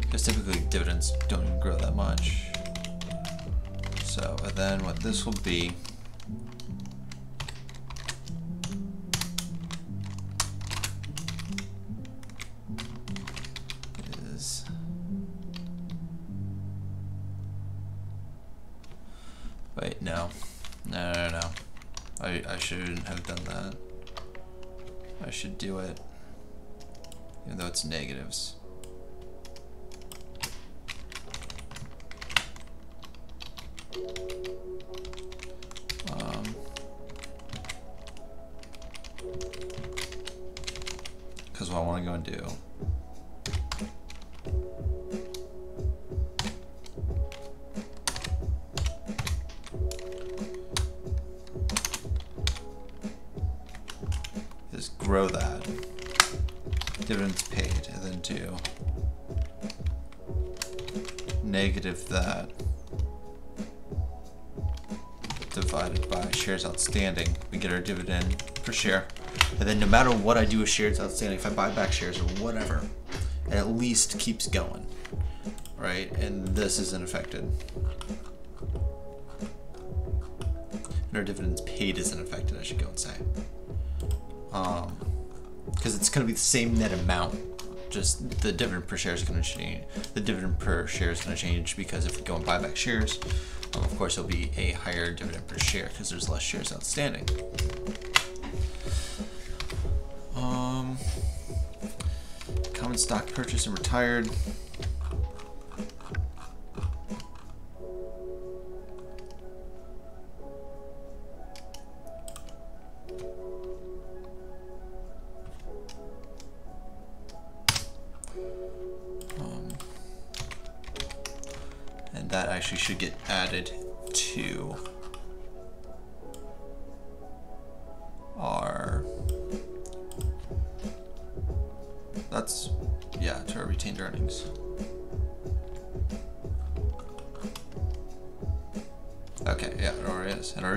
Because typically dividends don't grow that much. So, and then what this will be I do with shares outstanding, if I buy back shares or whatever, it at least keeps going. Right? And this isn't affected. And our dividends paid isn't affected, I should go and say. Um, because it's going to be the same net amount. Just the dividend per share is going to change. The dividend per share is going to change because if we go and buy back shares, of course, it'll be a higher dividend per share because there's less shares outstanding. Common stock purchase and retired.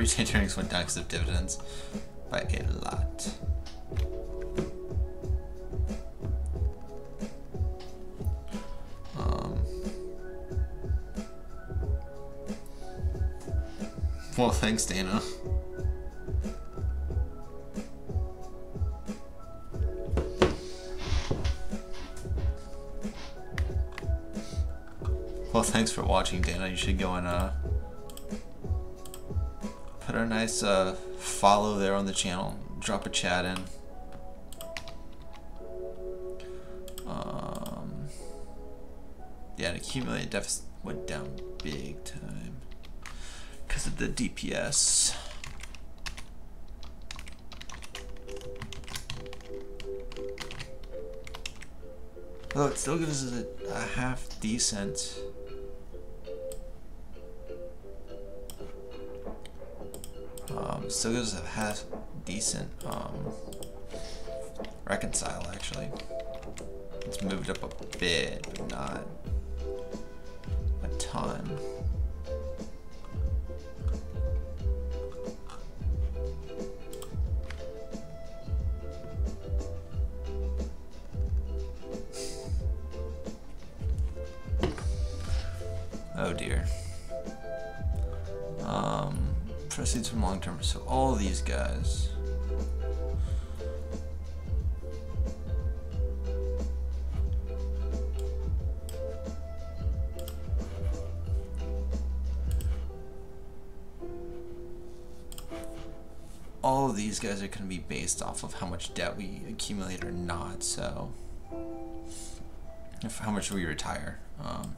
Retained earnings went down because of dividends by a lot um, Well, thanks, Dana. Well, thanks for watching, Dana. You should go and uh, had a nice uh, follow there on the channel. Drop a chat in. Um, yeah, an accumulated deficit went down big time because of the DPS. Oh, it still gives us a, a half decent Us a half decent um, reconcile actually. It's moved up a bit, but not a ton. These guys are going to be based off of how much debt we accumulate or not. So, if how much we retire. Um,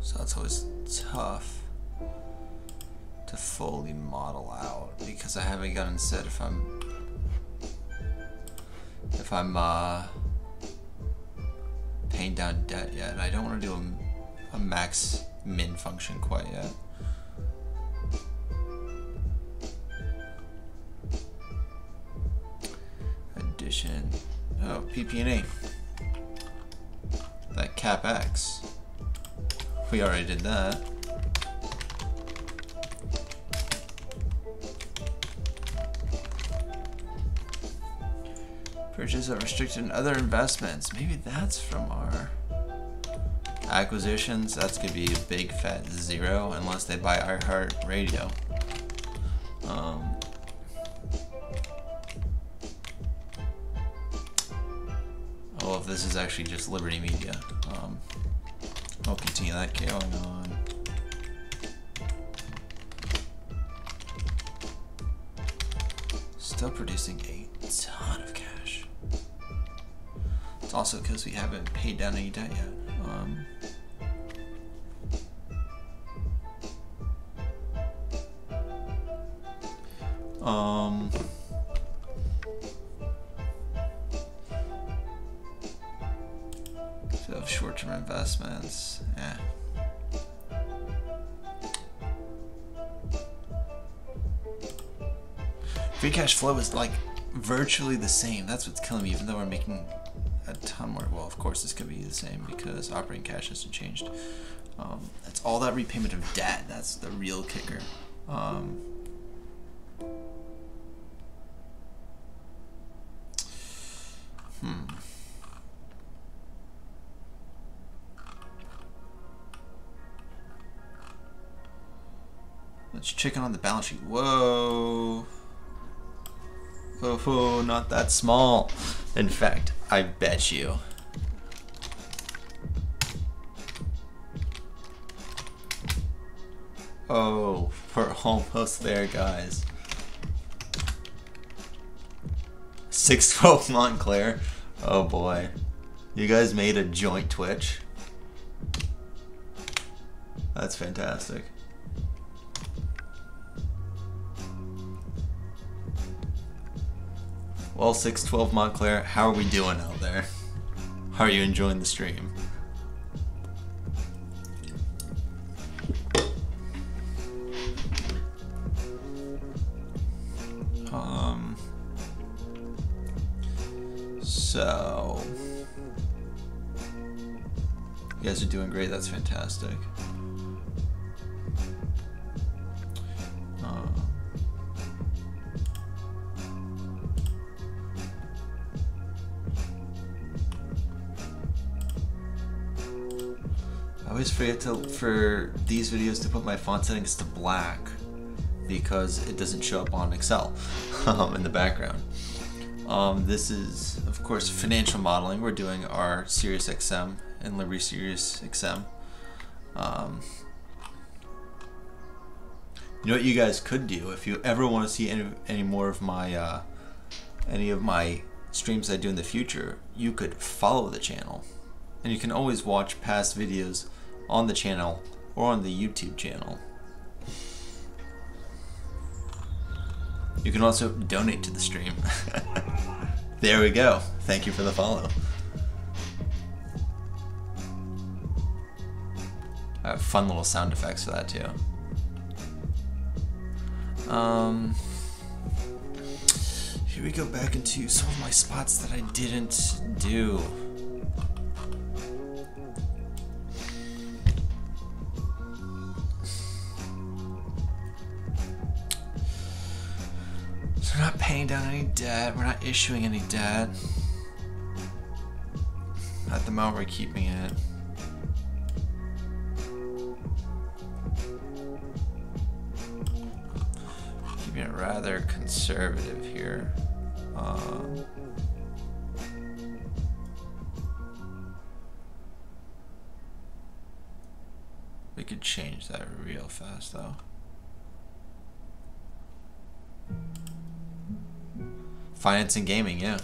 So it's always tough to fully model out because I haven't gotten set if I'm if I'm uh, paying down debt yet. I don't want to do a, a max min function quite yet. Addition. Oh, PP&E. That. We already did that. Purchase of restricted other investments. Maybe that's from our acquisitions. That's gonna be a big fat zero unless they buy iHeart Radio. Um, oh, if this is actually just Liberty Media. Um, I'll continue that going on. Still producing a ton of cash. It's also because we haven't paid down any debt yet. Um, um So short-term investments, yeah. Free cash flow is like virtually the same. That's what's killing me, even though we're making of course, this could be the same because operating cash hasn't changed. Um, it's all that repayment of debt. That's the real kicker. Um, hmm. Let's check on the balance sheet. Whoa. Oh, not that small. In fact, I bet you. Almost there, guys. 612 Montclair. Oh boy. You guys made a joint twitch. That's fantastic. Well, 612 Montclair, how are we doing out there? How are you enjoying the stream? Uh, I always forget to for these videos to put my font settings to black because it doesn't show up on Excel um, in the background. Um, this is, of course, financial modeling. We're doing our Sirius XM and Liberty Sirius XM. Um, you know what you guys could do if you ever want to see any, any more of my uh, any of my streams I do in the future, you could follow the channel, and you can always watch past videos on the channel or on the YouTube channel. You can also donate to the stream. there we go. Thank you for the follow. I have fun little sound effects for that too. Um, here we go back into some of my spots that I didn't do. So we're not paying down any debt. We're not issuing any debt. At the moment, we're keeping it. Rather conservative here. Um, we could change that real fast though. Finance and gaming, yeah.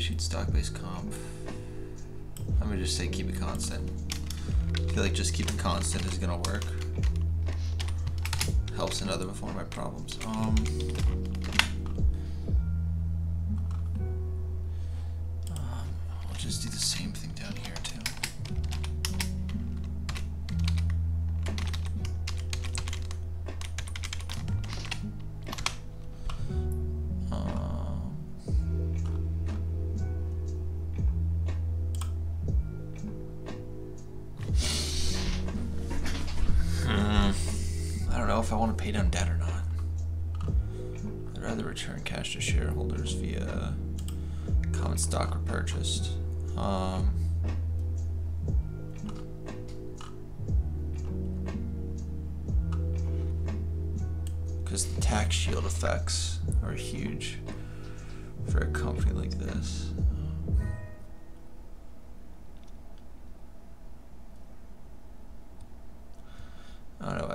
Issued stock-based comp. I'm gonna just say keep it constant. I feel like just keep it constant is gonna work. Helps in other my problems. Um,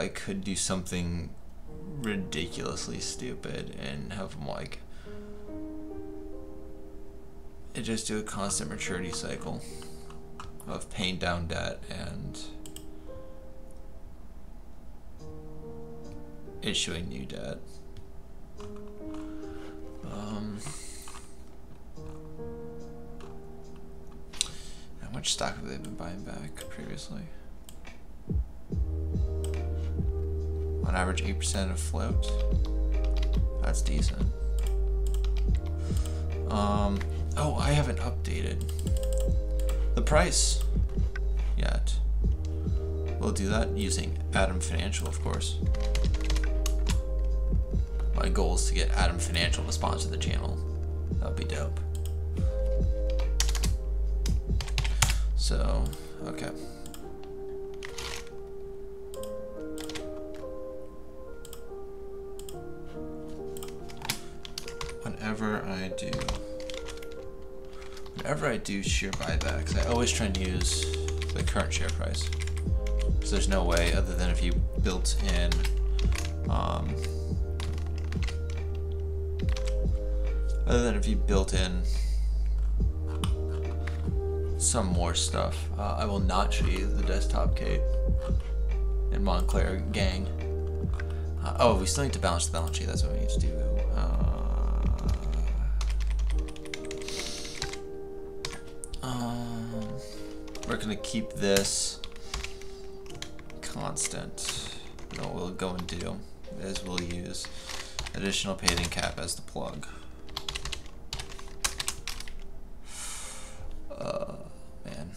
I could do something ridiculously stupid and have them like and just do a constant maturity cycle of paying down debt and issuing new debt. Um, how much stock have they been buying back previously? On average, 8% of float. That's decent. Um, oh, I haven't updated the price yet. We'll do that using Adam Financial, of course. My goal is to get Adam Financial to sponsor the channel. That would be dope. So, okay. Whenever I do, whenever I do share buybacks, I always try and use the current share price. There's no way, other than if you built in um, other than if you built in some more stuff. Uh, I will not show you the desktop Kate and Montclair gang. Uh, oh, we still need to balance the balance sheet. That's what we need to do. Keep this constant. What we'll go and do is we'll use additional paid in cap as the plug. Uh, man.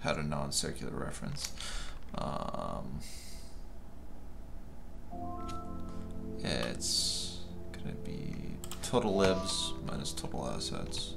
Had a non-circular reference. Um, it's gonna be total libs minus total assets.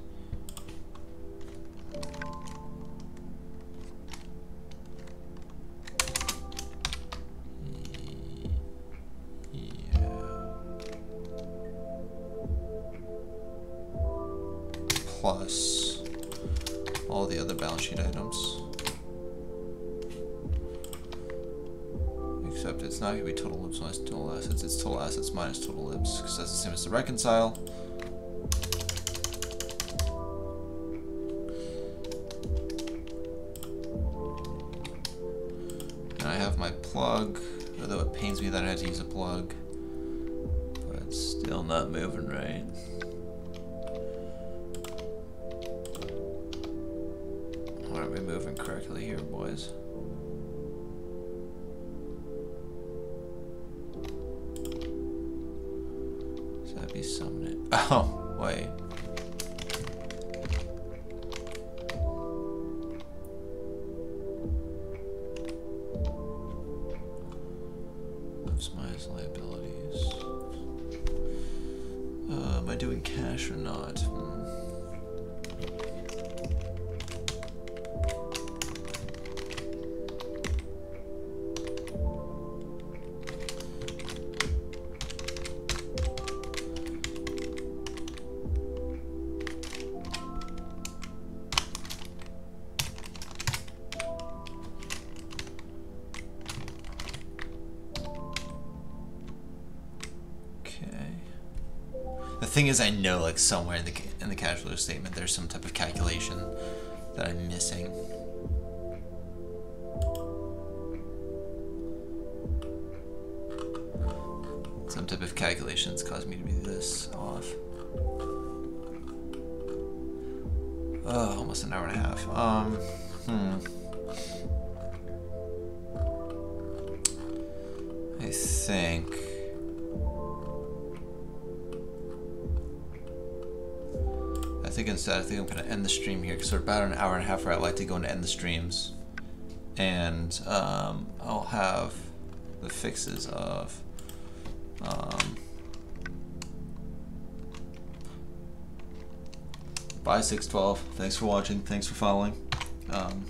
As the reconcile. summoning? Oh, thing is, I know like somewhere in the in the cash flow statement, there's some type of calculation that I'm missing. Some type of calculations caused me to be this off. Oh, almost an hour and a half. Um, hmm. I think. I think instead, I think I'm going to end the stream here because we're about an hour and a half where I like to go and end the streams. And um, I'll have the fixes of. Um, Bye 612. Thanks for watching. Thanks for following. Um,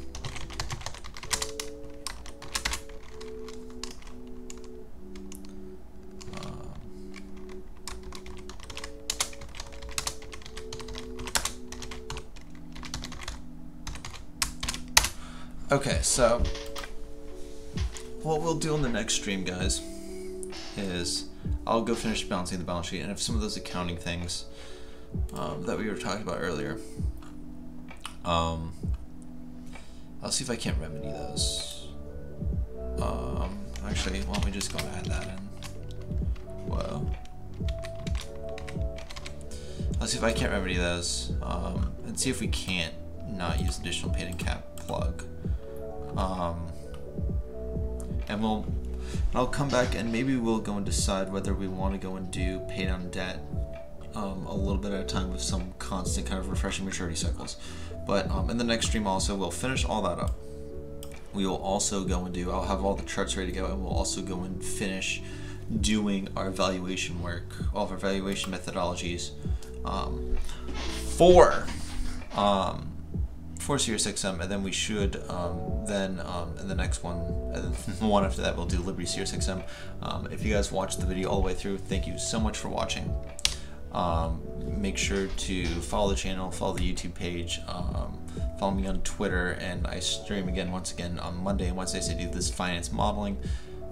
Okay, so what we'll do on the next stream, guys, is I'll go finish balancing the balance sheet, and if some of those accounting things um, that we were talking about earlier, um, I'll see if I can't remedy those. Um, actually, why don't we just go and add that in? Whoa. I'll see if I can't remedy those, um, and see if we can't not use additional paid in cap plug. Um, and we'll, I'll come back and maybe we'll go and decide whether we want to go and do pay down debt um, a little bit at a time with some constant kind of refreshing maturity cycles. But um, in the next stream, also, we'll finish all that up. We will also go and do, I'll have all the charts ready to go, and we'll also go and finish doing our valuation work, all of our valuation methodologies um, for um, for Sirius XM, and then we should um, then um, in the next one, one after that, we'll do Liberty Sirius XM. Um, if you guys watched the video all the way through, thank you so much for watching. Um, make sure to follow the channel, follow the YouTube page, um, follow me on Twitter, and I stream again once again on Monday and Wednesdays. I do this finance modeling.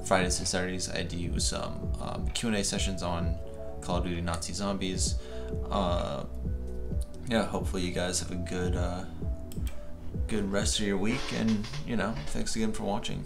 Fridays and Saturdays, I do some um, Q&A sessions on Call of Duty Nazi Zombies. Uh, yeah, hopefully you guys have a good, uh, good rest of your week, and you know, thanks again for watching.